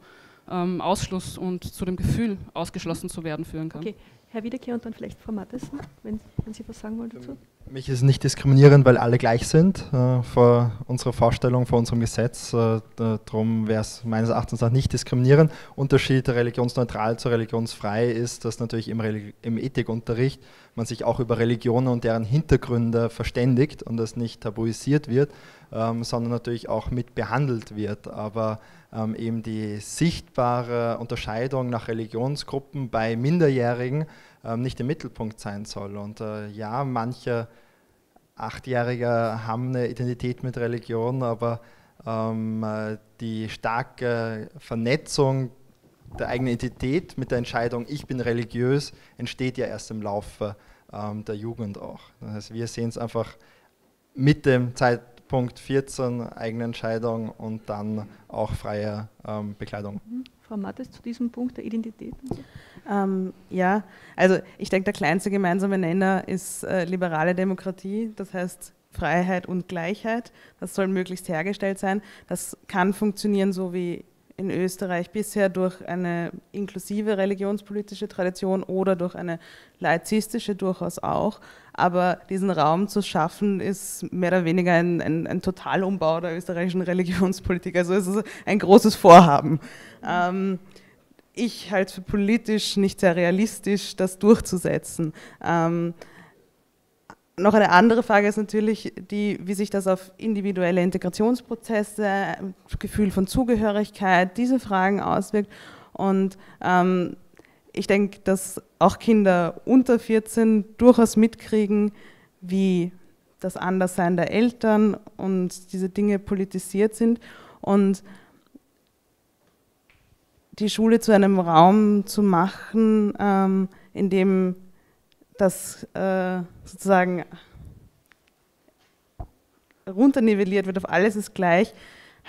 ähm, Ausschluss und zu dem Gefühl, ausgeschlossen zu werden, führen kann. Okay. Herr Wiedekehr und dann vielleicht Frau Mattesen, wenn, wenn Sie was sagen wollen dazu. Mich ist nicht diskriminierend, weil alle gleich sind äh, vor unserer Vorstellung, vor unserem Gesetz. Äh, darum wäre es meines Erachtens auch nicht diskriminierend. Unterschied religionsneutral zu religionsfrei ist, dass natürlich im, im Ethikunterricht man sich auch über Religionen und deren Hintergründe verständigt und das nicht tabuisiert wird, ähm, sondern natürlich auch mit behandelt wird. Aber ähm, eben die sichtbare Unterscheidung nach Religionsgruppen bei Minderjährigen ähm, nicht im Mittelpunkt sein soll. Und äh, ja, manche Achtjährige haben eine Identität mit Religion, aber ähm, äh, die starke Vernetzung der eigenen Identität mit der Entscheidung, ich bin religiös, entsteht ja erst im Laufe ähm, der Jugend auch. Das heißt, wir sehen es einfach mit dem Zeit, Punkt 14, eigene Entscheidung und dann auch freie ähm, Bekleidung. Mhm. Frau Mattes, zu diesem Punkt der Identität? Ähm, ja, also ich denke, der kleinste gemeinsame Nenner ist äh, liberale Demokratie, das heißt Freiheit und Gleichheit. Das soll möglichst hergestellt sein. Das kann funktionieren, so wie in Österreich bisher durch eine inklusive religionspolitische Tradition oder durch eine laizistische durchaus auch. Aber diesen Raum zu schaffen, ist mehr oder weniger ein, ein, ein Totalumbau der österreichischen Religionspolitik. Also es ist ein großes Vorhaben. Ähm, ich halte für politisch nicht sehr realistisch, das durchzusetzen. Ähm, noch eine andere Frage ist natürlich die, wie sich das auf individuelle Integrationsprozesse, Gefühl von Zugehörigkeit, diese Fragen auswirkt. Und ähm, ich denke, dass auch Kinder unter 14 durchaus mitkriegen, wie das Anderssein der Eltern und diese Dinge politisiert sind. Und die Schule zu einem Raum zu machen, ähm, in dem das äh, sozusagen runternivelliert wird auf alles ist gleich,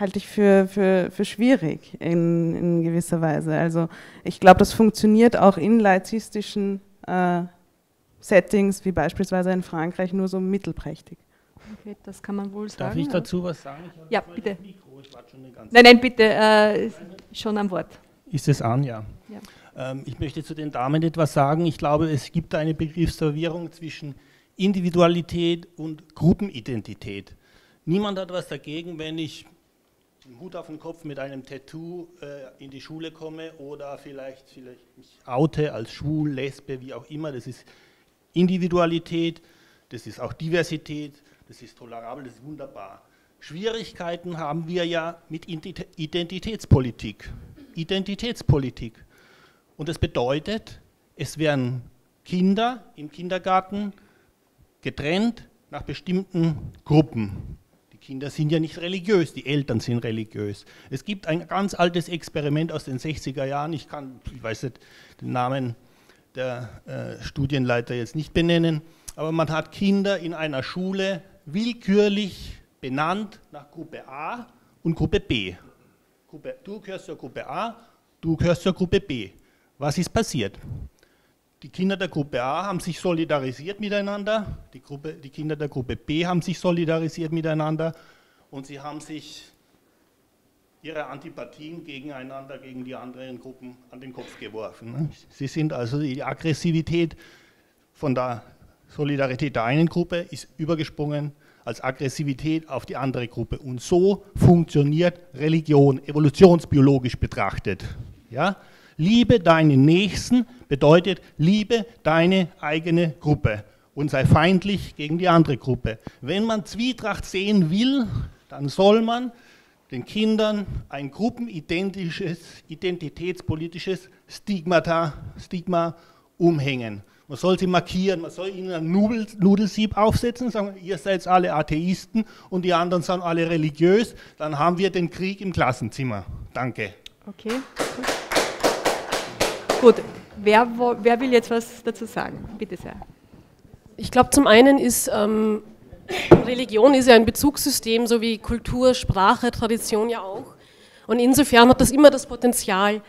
halte ich für, für, für schwierig in, in gewisser Weise. Also ich glaube, das funktioniert auch in laizistischen äh, Settings, wie beispielsweise in Frankreich, nur so mittelprächtig. Okay, das kann man wohl sagen. Darf ich dazu was sagen? ja, bitte. nein, nein, bitte, äh, schon am Wort. Ist es an, ja. ja. Ähm, ich möchte zu den Damen etwas sagen. Ich glaube, es gibt eine Begriffsverwirrung zwischen Individualität und Gruppenidentität. Niemand hat was dagegen, wenn ich Hut auf dem Kopf mit einem Tattoo äh, in die Schule komme oder vielleicht, vielleicht mich oute als schwul, lesbe, wie auch immer. Das ist Individualität, das ist auch Diversität, das ist tolerabel, das ist wunderbar. Schwierigkeiten haben wir ja mit Identitätspolitik. Identitätspolitik. Und das bedeutet, es werden Kinder im Kindergarten getrennt nach bestimmten Gruppen. Kinder sind ja nicht religiös, die Eltern sind religiös. Es gibt ein ganz altes Experiment aus den 60er Jahren, ich kann, ich weiß nicht, den Namen der äh, Studienleiter jetzt nicht benennen, aber man hat Kinder in einer Schule willkürlich benannt nach Gruppe A und Gruppe B. Gruppe, du gehörst zur Gruppe A, du gehörst zur Gruppe B. Was ist passiert? Die Kinder der Gruppe A haben sich solidarisiert miteinander, die, Gruppe, die Kinder der Gruppe B haben sich solidarisiert miteinander und sie haben sich ihre Antipathien gegeneinander, gegen die anderen Gruppen an den Kopf geworfen. Sie sind also die Aggressivität von der Solidarität der einen Gruppe ist übergesprungen als Aggressivität auf die andere Gruppe. Und so funktioniert Religion evolutionsbiologisch betrachtet. Ja? Liebe deinen Nächsten bedeutet, liebe deine eigene Gruppe und sei feindlich gegen die andere Gruppe. Wenn man Zwietracht sehen will, dann soll man den Kindern ein gruppenidentisches, identitätspolitisches Stigmata, Stigma umhängen. Man soll sie markieren, man soll ihnen ein Nudelsieb aufsetzen, sagen, ihr seid alle Atheisten und die anderen sind alle religiös, dann haben wir den Krieg im Klassenzimmer. Danke. Okay. Gut, wer, wer will jetzt was dazu sagen? Bitte sehr. Ich glaube, zum einen ist ähm, Religion ist ja ein Bezugssystem, so wie Kultur, Sprache, Tradition ja auch. Und insofern hat das immer das Potenzial,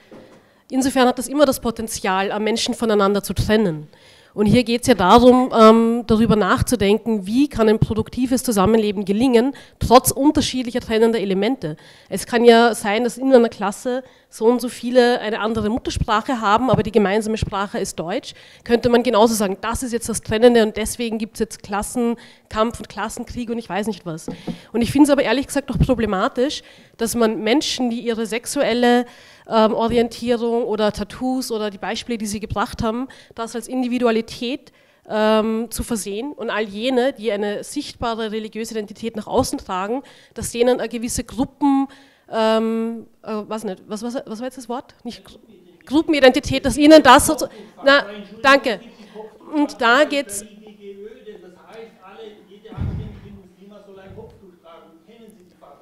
insofern hat das immer das Potenzial, Menschen voneinander zu trennen. Und hier geht es ja darum, ähm, darüber nachzudenken, wie kann ein produktives Zusammenleben gelingen, trotz unterschiedlicher trennender Elemente. Es kann ja sein, dass in einer Klasse so und so viele eine andere Muttersprache haben, aber die gemeinsame Sprache ist Deutsch. Könnte man genauso sagen, das ist jetzt das Trennende und deswegen gibt es jetzt Klassenkampf und Klassenkrieg und ich weiß nicht was. Und ich finde es aber ehrlich gesagt auch problematisch, dass man Menschen, die ihre sexuelle ähm, Orientierung oder Tattoos oder die Beispiele, die Sie gebracht haben, das als Individualität ähm, zu versehen und all jene, die eine sichtbare religiöse Identität nach außen tragen, dass denen eine gewisse Gruppen, ähm, äh, was nicht, was, was, was war jetzt das Wort? Nicht Gruppenidentität, dass ihnen das na, danke. Und da geht es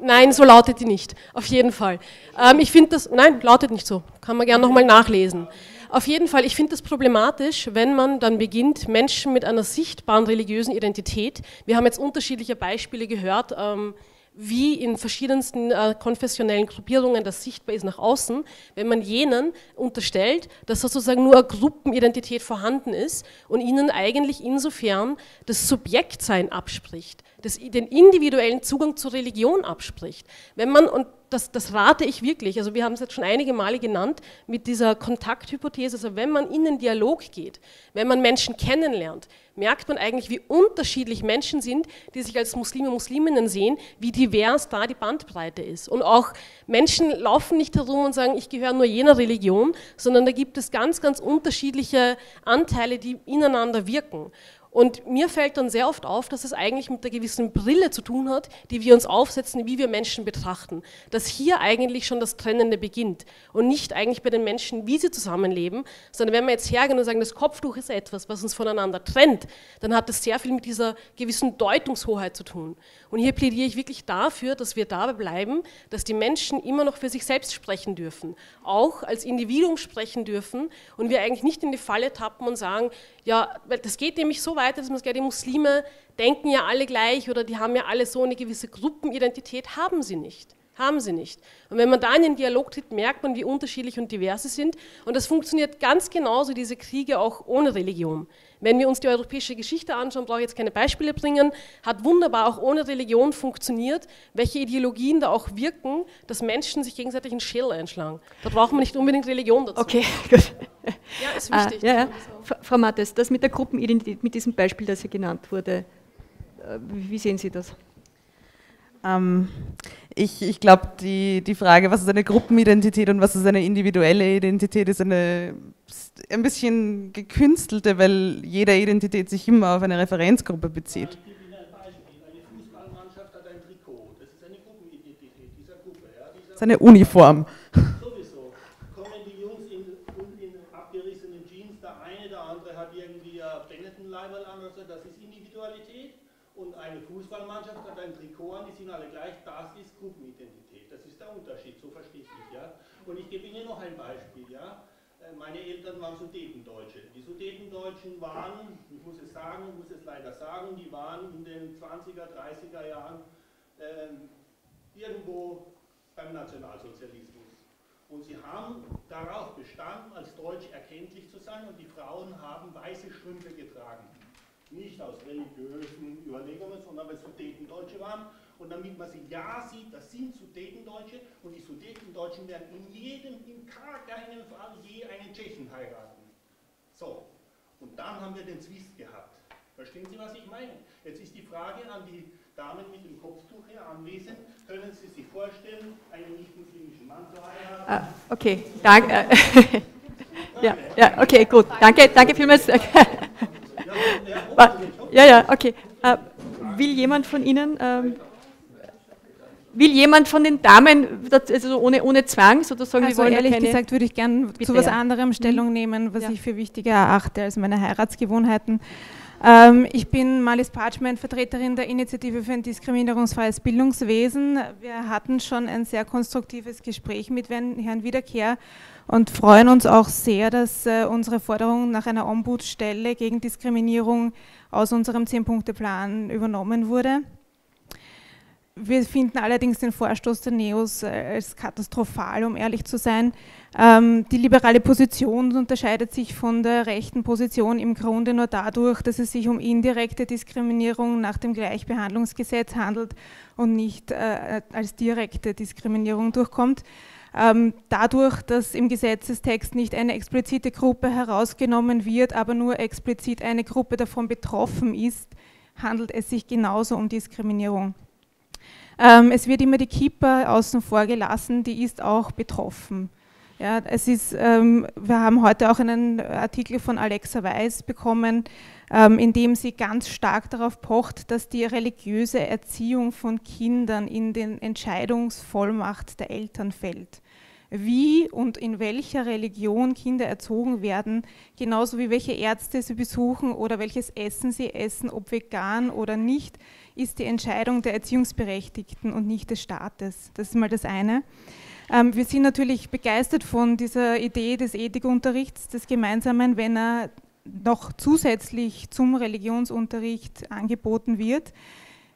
Nein, so lautet die nicht. Auf jeden Fall. Ähm, ich finde das, nein, lautet nicht so. Kann man gerne nochmal nachlesen. Auf jeden Fall, ich finde das problematisch, wenn man dann beginnt, Menschen mit einer sichtbaren religiösen Identität, wir haben jetzt unterschiedliche Beispiele gehört, ähm, wie in verschiedensten äh, konfessionellen Gruppierungen das sichtbar ist nach außen, wenn man jenen unterstellt, dass sozusagen nur eine Gruppenidentität vorhanden ist und ihnen eigentlich insofern das Subjektsein abspricht, das, den individuellen Zugang zur Religion abspricht. Wenn man, und das, das, rate ich wirklich, also wir haben es jetzt schon einige Male genannt, mit dieser Kontakthypothese, also wenn man in den Dialog geht, wenn man Menschen kennenlernt, merkt man eigentlich, wie unterschiedlich Menschen sind, die sich als Muslime, Musliminnen sehen, wie divers da die Bandbreite ist. Und auch Menschen laufen nicht herum und sagen, ich gehöre nur jener Religion, sondern da gibt es ganz, ganz unterschiedliche Anteile, die ineinander wirken. Und mir fällt dann sehr oft auf, dass es eigentlich mit der gewissen Brille zu tun hat, die wir uns aufsetzen, wie wir Menschen betrachten. Dass hier eigentlich schon das Trennende beginnt und nicht eigentlich bei den Menschen, wie sie zusammenleben, sondern wenn wir jetzt hergehen und sagen, das Kopftuch ist etwas, was uns voneinander trennt, dann hat das sehr viel mit dieser gewissen Deutungshoheit zu tun. Und hier plädiere ich wirklich dafür, dass wir dabei bleiben, dass die Menschen immer noch für sich selbst sprechen dürfen, auch als Individuum sprechen dürfen und wir eigentlich nicht in die Falle tappen und sagen, ja, weil das geht nämlich so weiter, dass man sagt, die Muslime denken ja alle gleich oder die haben ja alle so eine gewisse Gruppenidentität, haben sie nicht. Haben sie nicht. Und wenn man da in den Dialog tritt, merkt man, wie unterschiedlich und divers sie sind. Und das funktioniert ganz genauso, diese Kriege auch ohne Religion. Wenn wir uns die europäische Geschichte anschauen, brauche ich jetzt keine Beispiele bringen, hat wunderbar auch ohne Religion funktioniert, welche Ideologien da auch wirken, dass Menschen sich gegenseitig einen Schädel einschlagen. Da braucht man nicht unbedingt Religion dazu. Okay, [LAUGHS] gut. Ja, ist wichtig. Ah, ja, ja. Frau Mattes, das mit der Gruppenidentität, mit diesem Beispiel, das hier genannt wurde, äh, wie sehen Sie das? Ähm, ich ich glaube, die, die Frage, was ist eine Gruppenidentität und was ist eine individuelle Identität, ist eine ein bisschen gekünstelte, weil jede Identität sich immer auf eine Referenzgruppe bezieht. Ein Beispiel. Eine Fußballmannschaft hat ein Trikot. Das ist eine Gruppenidentität dieser Gruppe. Ja? Dieser das ist eine Uniform. Sowieso. Kommen die Jungs in, in abgerissenen Jeans, der eine, der andere hat irgendwie ein Benetton-Leiberl an, also das ist Individualität. Und eine Fußballmannschaft hat ein Trikot an, die sind alle gleich, das ist Gruppenidentität. Das ist der Unterschied, so verstehe ich mich. Ja? Und ich gebe Ihnen noch ein Beispiel. Ja? Äh, meine Eltern waren Sudetendeutsche. Die Sudetendeutschen waren, ich muss es sagen, ich muss es leider sagen, die waren in den 20er, 30er Jahren äh, irgendwo beim Nationalsozialismus. Und sie haben darauf bestanden, als deutsch erkenntlich zu sein und die Frauen haben weiße Strümpfe getragen. Nicht aus religiösen Überlegungen, sondern weil Sudetendeutsche waren und damit man sie ja sieht, das sind Sudetendeutsche und die Sudetendeutschen werden in jedem, in gar keinem Fall je einen Tschechen heiraten. So, und dann haben wir den Zwist gehabt. Verstehen Sie, was ich meine? Jetzt ist die Frage an die Damen mit dem Kopftuch hier anwesend. Können Sie sich vorstellen, einen nicht-muslimischen Mann zu heiraten? Ah, okay, danke. [LAUGHS] ja, ja, okay, gut. Danke, danke vielmals. ja, ja, [LAUGHS] okay. Uh, will jemand von Ihnen ähm, Will jemand von den Damen, also ohne, ohne Zwang sozusagen, also ehrlich gesagt würde ich gerne zu was anderem Stellung mhm. nehmen, was ja. ich für wichtiger erachte als meine Heiratsgewohnheiten. Ähm, ich bin Malis Parchment, Vertreterin der Initiative für ein diskriminierungsfreies Bildungswesen. Wir hatten schon ein sehr konstruktives Gespräch mit Herrn Wiederkehr und freuen uns auch sehr, dass äh, unsere Forderung nach einer Ombudsstelle gegen Diskriminierung aus unserem Zehn-Punkte-Plan übernommen wurde. Wir finden allerdings den Vorstoß der Neos äh, als katastrophal, um ehrlich zu sein. Ähm, die liberale Position unterscheidet sich von der rechten Position im Grunde nur dadurch, dass es sich um indirekte Diskriminierung nach dem Gleichbehandlungsgesetz handelt und nicht äh, als direkte Diskriminierung durchkommt. Ähm, dadurch, dass im Gesetzestext nicht eine explizite Gruppe herausgenommen wird, aber nur explizit eine Gruppe davon betroffen ist, handelt es sich genauso um Diskriminierung. Ähm, es wird immer die Kippa außen vor gelassen, die ist auch betroffen. Ja, es ist, ähm, wir haben heute auch einen Artikel von Alexa Weiß bekommen, ähm, in dem sie ganz stark darauf pocht, dass die religiöse Erziehung von Kindern in den Entscheidungsvollmacht der Eltern fällt wie und in welcher Religion Kinder erzogen werden, genauso wie welche Ärzte sie besuchen oder welches Essen sie essen, ob vegan oder nicht, ist die Entscheidung der Erziehungsberechtigten und nicht des Staates. Das ist mal das eine. Ähm, wir sind natürlich begeistert von dieser Idee des Ethikunterrichts, des Gemeinsamen, wenn er noch zusätzlich zum Religionsunterricht angeboten wird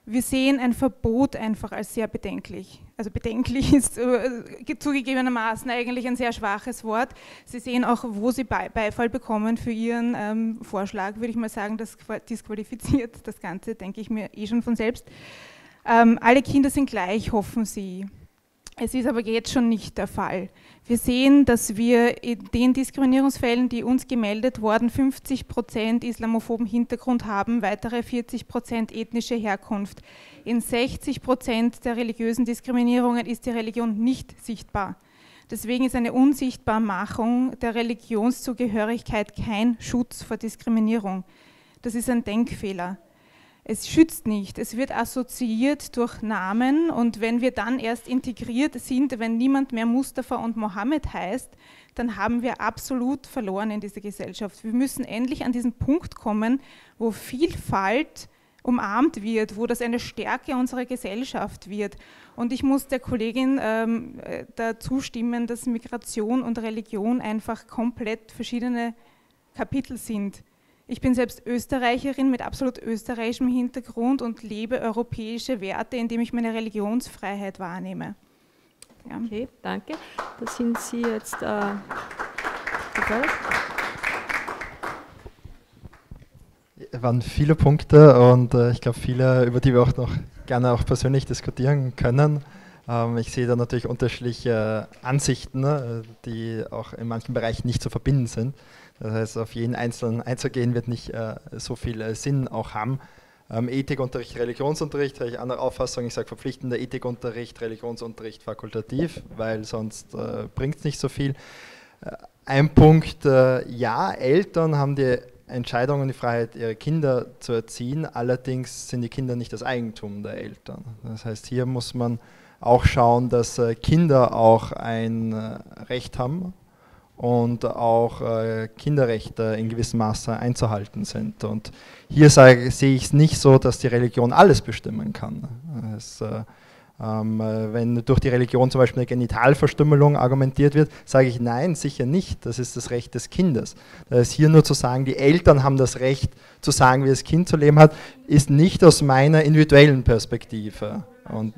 wir sehen ein Verbot einfach als sehr bedenklich. Also bedenklich [LAUGHS] ist äh, zugegebenermaßen eigentlich ein sehr schwaches Wort. Sie sehen auch, wo Sie Beifall bekommen für Ihren ähm, Vorschlag, würde ich mal sagen, das disqualifiziert das Ganze, denke ich mir eh schon von selbst. Ähm, alle Kinder sind gleich, hoffen Sie. Es ist aber jetzt schon nicht der Fall. Wir sehen, dass wir in den Diskriminierungsfällen, die uns gemeldet wurden, 50 Prozent islamophoben Hintergrund haben, weitere 40 Prozent ethnische Herkunft. In 60 Prozent der religiösen Diskriminierungen ist die Religion nicht sichtbar. Deswegen ist eine Unsichtbarmachung der Religionszugehörigkeit kein Schutz vor Diskriminierung. Das ist ein Denkfehler. Es schützt nicht, es wird assoziiert durch Namen und wenn wir dann erst integriert sind, wenn niemand mehr Mustafa und Mohammed heißt, dann haben wir absolut verloren in dieser Gesellschaft. Wir müssen endlich an diesen Punkt kommen, wo Vielfalt umarmt wird, wo das eine Stärke unserer Gesellschaft wird. Und ich muss der Kollegin ähm, äh, dazu stimmen, dass Migration und Religion einfach komplett verschiedene Kapitel sind. Ich bin selbst Österreicherin mit absolut österreichischem Hintergrund und lebe europäische Werte, indem ich meine Religionsfreiheit wahrnehme. Ja. Okay, danke. Da sind Sie jetzt. Äh, Es waren viele Punkte und äh, ich glaube viele, über die wir auch noch gerne auch persönlich diskutieren können. Ähm, ich sehe da natürlich unterschiedliche Ansichten, ne, die auch in manchen Bereichen nicht zu verbinden sind. Das heißt, auf jeden Einzelnen einzugehen wird nicht äh, so viel äh, Sinn auch haben. Ähm, Ethikunterricht, Religionsunterricht, habe ich andere Auffassung. Ich sage verpflichtender Ethikunterricht, Religionsunterricht fakultativ, weil sonst äh, bringt es nicht so viel. Äh, ein Punkt, äh, ja, Eltern haben die Entscheidung und die Freiheit, ihre Kinder zu erziehen. Allerdings sind die Kinder nicht das Eigentum der Eltern. Das heißt, hier muss man auch schauen, dass äh, Kinder auch ein Recht haben und auch äh, Kinderrechte in gewissem Maße einzuhalten sind. Und hier sehe ich es nicht so, dass die Religion alles bestimmen kann. Es, äh, ähm, wenn durch die Religion zum Beispiel eine Genitalverstümmelung argumentiert wird, sage ich nein, sicher nicht. Das ist das Recht des Kindes. Das ist hier nur zu sagen, die Eltern haben das Recht zu sagen, wie das Kind zu leben hat, ist nicht aus meiner individuellen Perspektive. Und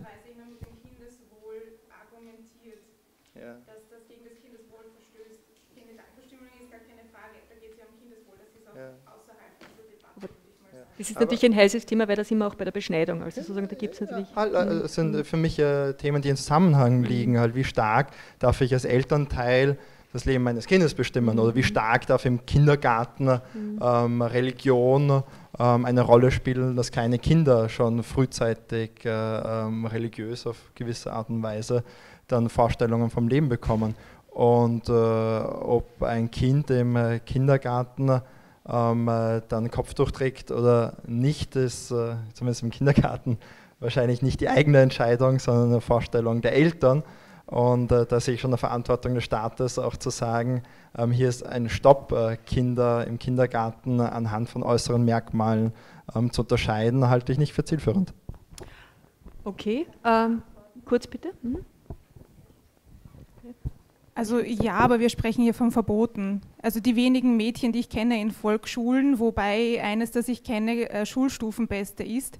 Das ist natürlich ein heißes Thema, weil das immer auch bei der Beschneidung, also sozusagen, da gibt es natürlich... Das sind für mich äh, Themen, die in Zusammenhang liegen, halt wie stark darf ich als Elternteil das Leben meines Kindes bestimmen? Oder wie stark darf im Kindergarten ähm, Religion ähm, eine Rolle spielen, dass kleine Kinder schon frühzeitig äh, ähm, religiös auf gewisse Art und Weise dann Vorstellungen vom Leben bekommen. Und äh, ob ein Kind im äh, Kindergarten ähm, äh, dann Kopftuch trägt oder nicht, ist äh, zumindest im Kindergarten wahrscheinlich nicht die eigene Entscheidung, sondern eine Vorstellung der Eltern. Und äh, da sehe ich schon eine Verantwortung des Staates, auch zu sagen, ähm, hier ist ein Stopp, äh, Kinder im Kindergarten anhand von äußeren Merkmalen ähm, zu unterscheiden, halte ich nicht für zielführend. Okay, ähm, kurz bitte. Mhm. Also ja, aber wir sprechen hier von Verboten. Also die wenigen Mädchen, die ich kenne in Volksschulen, wobei eines, das ich kenne, äh, Schulstufenbeste ist,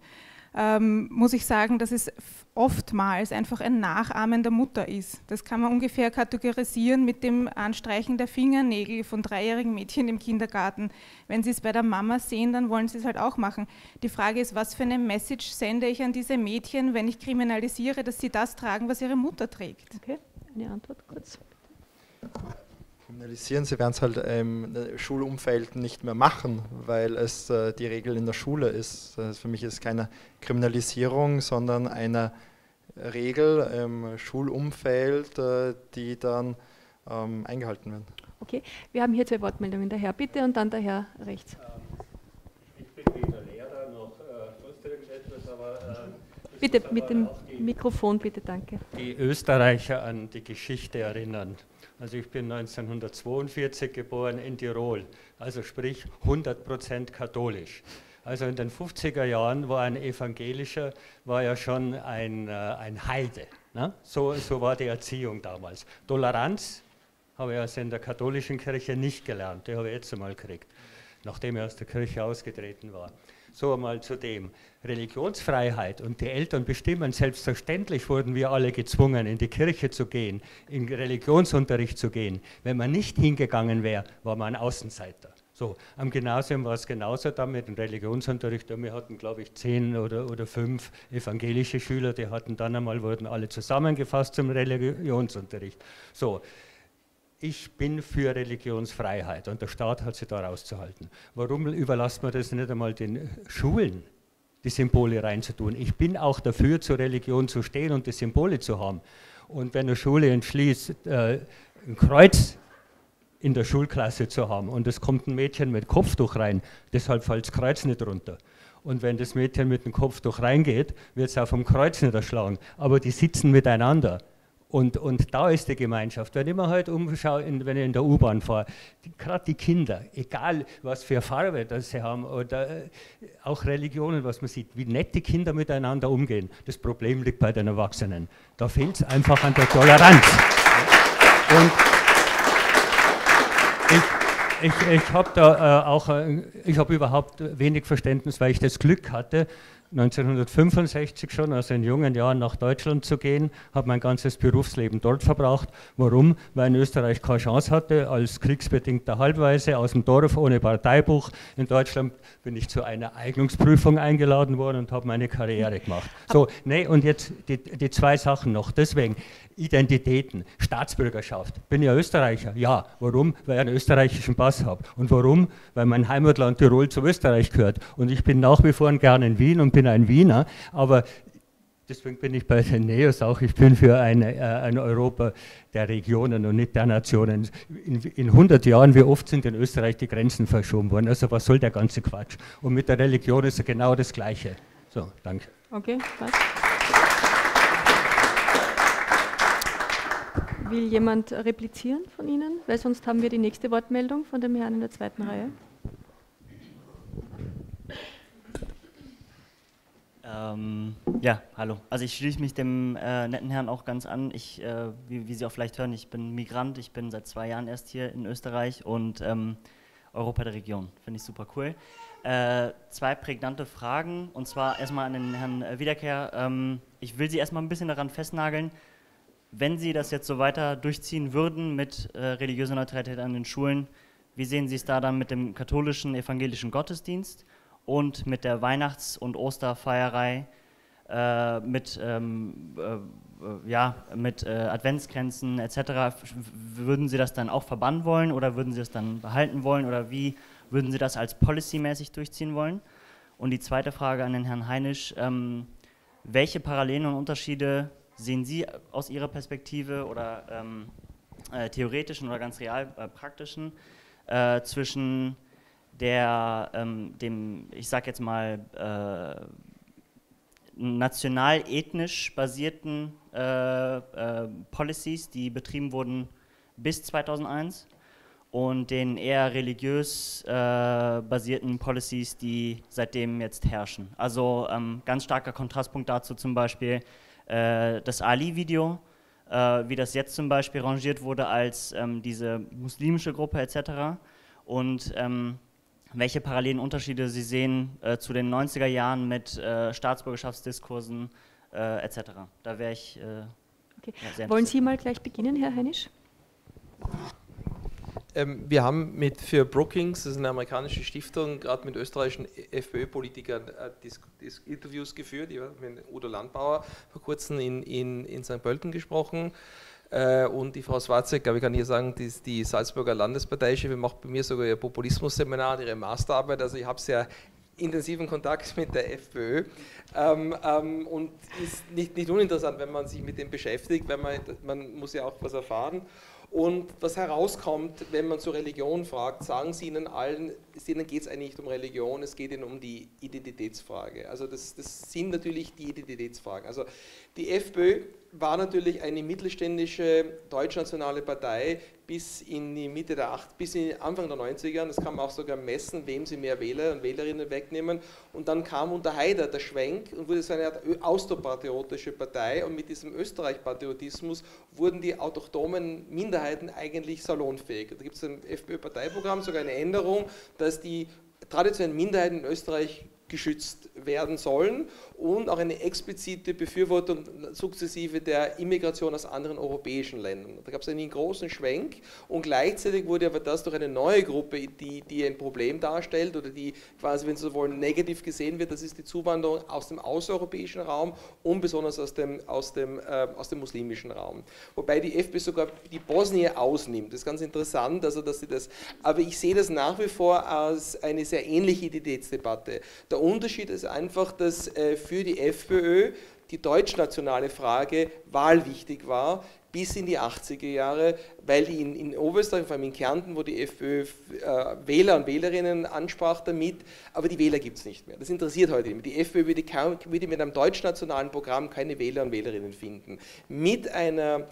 ähm, muss ich sagen, dass es oftmals einfach ein Nachahmen der Mutter ist. Das kann man ungefähr kategorisieren mit dem Anstreichen der Fingernägel von dreijährigen Mädchen im Kindergarten. Wenn sie es bei der Mama sehen, dann wollen sie es halt auch machen. Die Frage ist, was für eine Message sende ich an diese Mädchen, wenn ich kriminalisiere, dass sie das tragen, was ihre Mutter trägt? Okay, eine Antwort kurz. Kriminalisieren, sie werden es halt im Schulumfeld nicht mehr machen, weil es äh, die Regel in der Schule ist. Also für mich ist es keine Kriminalisierung, sondern eine Regel im Schulumfeld, äh, die dann ähm, eingehalten wird. Okay, wir haben hier zwei Wortmeldungen. Der Herr bitte und dann der Herr rechts. Ähm, ich bin weder Lehrer noch äh, sonst irgendetwas, aber. Ähm, bitte mit dem Mikrofon, bitte, danke. Die Österreicher an die Geschichte erinnern. Also ich bin 1942 geboren in Tirol, also sprich 100% katholisch. Also in den 50er Jahren war ein Evangelischer, war ja schon ein, äh, ein Heide. Ne? So, so war die Erziehung damals. Toleranz habe ich also in der katholischen Kirche nicht gelernt, die habe ich jetzt einmal gekriegt, nachdem ich aus der Kirche ausgetreten war. So einmal zu dem. Religionsfreiheit und die Eltern bestimmen, selbstverständlich wurden wir alle gezwungen, in die Kirche zu gehen, in Religionsunterricht zu gehen. Wenn man nicht hingegangen wäre, war man ein Außenseiter. So, am Gymnasium war es genauso da mit dem Religionsunterricht. Wir hatten, glaube ich, zehn oder, oder fünf evangelische Schüler, die hatten dann einmal, wurden alle zusammengefasst zum Religionsunterricht. So, ich bin für Religionsfreiheit und der Staat hat sie da rauszuhalten. Warum überlasst man das nicht einmal den Schulen, die Symbole reinzutun? Ich bin auch dafür, zur Religion zu stehen und die Symbole zu haben. Und wenn eine Schule entschließt, äh, ein Kreuz in der Schulklasse zu haben und es kommt ein Mädchen mit Kopftuch rein, deshalb fällt das Kreuz nicht runter. Und wenn das Mädchen mit dem Kopftuch reingeht, wird es auf dem Kreuz nicht erschlagen. Aber die sitzen miteinander. Und, und da ist die Gemeinschaft. Wenn ich mir halt umschaue, in, wenn ich in der U-Bahn fahre, gerade die Kinder, egal was für Farbe das sie haben oder äh, auch Religionen, was man sieht, wie nett die Kinder miteinander umgehen. Das Problem liegt bei den Erwachsenen. Da fehlt es einfach an der Toleranz. Und ich, ich, ich habe äh, auch, äh, ich habe überhaupt wenig Verständnis, weil ich das Glück hatte, 1965 schon, also in jungen Jahren nach Deutschland zu gehen, habe mein ganzes Berufsleben dort verbracht. Warum? Weil in Österreich keine Chance hatte, als kriegsbedingter Halbweise aus dem Dorf ohne Parteibuch. In Deutschland bin ich zu einer Eignungsprüfung eingeladen worden und habe meine Karriere gemacht. So, nee, und jetzt die, die zwei Sachen noch. Deswegen, Identitäten, Staatsbürgerschaft. Bin ja Österreicher? Ja. Warum? Weil ich einen österreichischen Pass habe. Und warum? Weil mein Heimatland Tirol zu Österreich gehört. Und ich bin nach wie vor gern in Wien und bin ein Wiener, aber deswegen bin ich bei den Neos auch, ich bin für ein, äh, ein Europa der Regionen und nicht der Nationen. In, in 100 Jahren, wie oft sind in Österreich die Grenzen verschoben worden? Also was soll der ganze Quatsch? Und mit der Religion ist genau das Gleiche. So, danke. Okay, was? Will jemand replizieren von Ihnen? Weil sonst haben wir die nächste Wortmeldung von dem Herrn in der zweiten Reihe. Ähm, ja, hallo. Also ich schließe mich dem äh, netten Herrn auch ganz an. Ich, äh, wie, wie, Sie auch vielleicht hören, ich bin Migrant. Ich bin seit zwei Jahren erst hier in Österreich und ähm, Europa der Region. Finde ich super cool. Äh, zwei prägnante Fragen und zwar erstmal an den Herrn Wiederkehr. Ähm, ich will Sie erstmal ein bisschen daran festnageln, wenn Sie das jetzt so weiter durchziehen würden mit äh, religiöser Neutralität an den Schulen, wie sehen Sie es da dann mit dem katholischen evangelischen Gottesdienst und mit der Weihnachts- und Osterfeierei, äh, mit, ähm, äh, ja, mit äh, Adventsgrenzen etc.? Würden Sie das dann auch verbannen wollen oder würden Sie das dann behalten wollen oder wie würden Sie das als policymäßig durchziehen wollen? Und die zweite Frage an den Herrn Heinisch, ähm, welche Parallelen und Unterschiede sehen Sie aus Ihrer Perspektive oder ähm, äh, theoretischen oder ganz real äh, praktischen äh, zwischen der, ähm, dem, ich sag jetzt mal, äh, national-ethnisch basierten äh, äh, Policies, die betrieben wurden bis 2001 und den eher religiös basierten Policies, die seitdem jetzt herrschen. Also ähm, ganz starker Kontrastpunkt dazu zum Beispiel äh, das Ali-Video, äh, wie das jetzt zum Beispiel rangiert wurde als ähm, diese muslimische Gruppe etc. Und ähm, welche parallelen Unterschiede Sie sehen äh, zu den 90er Jahren mit äh, Staatsbürgerschaftsdiskursen äh, etc. Da wäre ich. Äh, okay. ja, Wollen Sie mal gleich beginnen, Herr Heinisch? Ähm, wir haben mit für Brookings, das ist eine amerikanische Stiftung, gerade mit österreichischen FPÖ-Politikern äh, Interviews geführt. Ich habe mit Udo Landbauer vor kurzem in, in, in St. Pölten gesprochen. Äh, und die Frau Swarzek, glaube ich, kann hier sagen, die, die Salzburger Landesparteichefin macht bei mir sogar ihr Populismus-Seminar, ihre Masterarbeit. Also ich habe sehr intensiven Kontakt mit der FPÖ ähm, ähm, und ist nicht, nicht uninteressant, wenn man sich mit dem beschäftigt, weil man, man muss ja auch was erfahren. Und was herauskommt, wenn man zur Religion fragt, sagen sie ihnen allen, ihnen geht es eigentlich nicht um Religion, es geht ihnen um die Identitätsfrage. Also das, das sind natürlich die Identitätsfragen. Also die FPÖ war natürlich eine mittelständische deutschnationale Partei bis in die Mitte der 8, bis in Anfang der 90er. Das kann man auch sogar messen, wem sie mehr Wähler und Wählerinnen wegnehmen. Und dann kam unter Haider der Schwenk und wurde so eine Art austropatriotische Partei. Und mit diesem Österreich-Patriotismus wurden die autochthonen Minderheiten eigentlich salonfähig. Da gibt es ein FPÖ-Parteiprogramm, sogar eine Änderung, dass die traditionellen Minderheiten in Österreich geschützt werden sollen und auch eine explizite Befürwortung sukzessive der Immigration aus anderen europäischen Ländern. Da gab es einen großen Schwenk und gleichzeitig wurde aber das durch eine neue Gruppe, die, die ein Problem darstellt oder die quasi, wenn Sie so wollen, negativ gesehen wird, das ist die Zuwanderung aus dem außereuropäischen Raum und besonders aus dem, aus dem, äh, aus dem muslimischen Raum. Wobei die FPÖ sogar die Bosnier ausnimmt. Das ist ganz interessant, also dass sie das, aber ich sehe das nach wie vor als eine sehr ähnliche Identitätsdebatte. Der Unterschied ist einfach, dass äh, für die FPÖ die deutschnationale Frage wahlwichtig war, bis in die 80er Jahre, weil in, in Oberösterreich, vor allem in Kärnten, wo die FPÖ äh, Wähler und Wählerinnen ansprach damit, aber die Wähler gibt es nicht mehr. Das interessiert heute nicht mehr. Die FPÖ würde, kaum, würde mit einem deutschnationalen Programm keine Wähler und Wählerinnen finden. Mit einer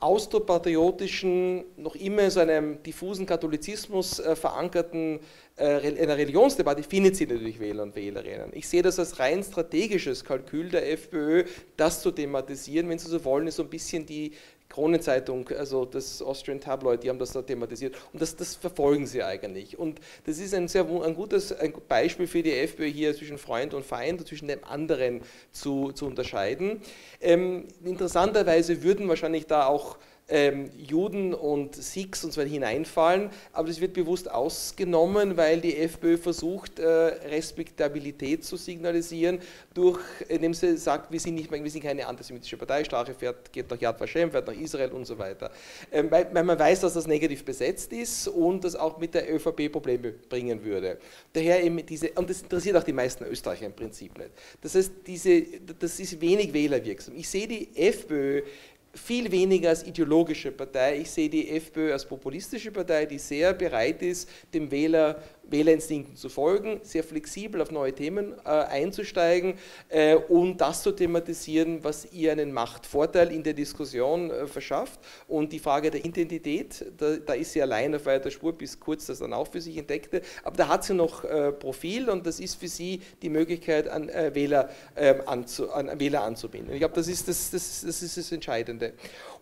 austropatriotischen, noch immer so einem diffusen Katholizismus äh, verankerten äh, einer Religionsdebatte findet sie natürlich Wähler und Wählerinnen. Ich sehe das als rein strategisches Kalkül der FPÖ, das zu thematisieren, wenn Sie so wollen, ist so ein bisschen die Kronenzeitung, also das Austrian Tabloid, die haben das da thematisiert und das, das verfolgen sie eigentlich. Und das ist ein sehr ein gutes Beispiel für die FPÖ hier zwischen Freund und Feind, zwischen dem anderen zu, zu unterscheiden. Ähm, interessanterweise würden wahrscheinlich da auch ähm, Juden und Sikhs und so weiter hineinfallen, aber das wird bewusst ausgenommen, weil die FPÖ versucht, äh, Respektabilität zu signalisieren, durch, indem sie sagt, wir sind, nicht mehr, wir sind keine antisemitische Partei, Strache fährt, geht nach Yad Vashem, fährt nach Israel und so weiter. Ähm, weil, weil, man weiß, dass das negativ besetzt ist und das auch mit der ÖVP Probleme bringen würde. Daher eben diese, und das interessiert auch die meisten Österreicher im Prinzip nicht. Das heißt, diese, das ist wenig wählerwirksam. Ich sehe die FPÖ viel weniger als ideologische Partei. Ich sehe die FPÖ als populistische Partei, die sehr bereit ist, dem Wähler Wählerinstinkten zu folgen, sehr flexibel auf neue Themen äh, einzusteigen äh, und das zu thematisieren, was ihr einen Machtvorteil in der Diskussion äh, verschafft. Und die Frage der Identität, da, da, ist sie allein auf weiter Spur, bis kurz das dann auch für sich entdeckte, aber da hat sie noch äh, Profil und das ist für sie die Möglichkeit, an, äh, Wähler, ähm, anzu, an Wähler anzubinden. Ich glaube, das ist das, das, das ist das Entscheidende.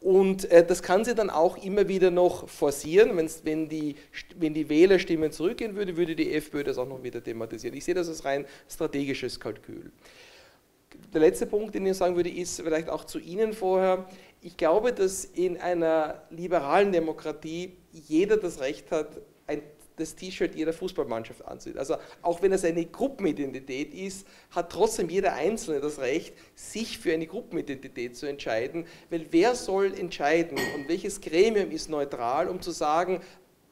Und äh, das kann sie dann auch immer wieder noch forcieren, wenn die, wenn die Wählerstimmen zurückgehen würde, würde die FPÖ das auch noch wieder thematisieren. Ich sehe das als rein strategisches Kalkül. Der letzte Punkt, den ich sagen würde, ist vielleicht auch zu Ihnen vorher. Ich glaube, dass in einer liberalen Demokratie jeder das Recht hat, das T-Shirt jeder Fußballmannschaft ansieht. Also auch wenn es eine Gruppenidentität ist, hat trotzdem jeder Einzelne das Recht, sich für eine Gruppenidentität zu entscheiden, weil wer soll entscheiden und welches Gremium ist neutral, um zu sagen,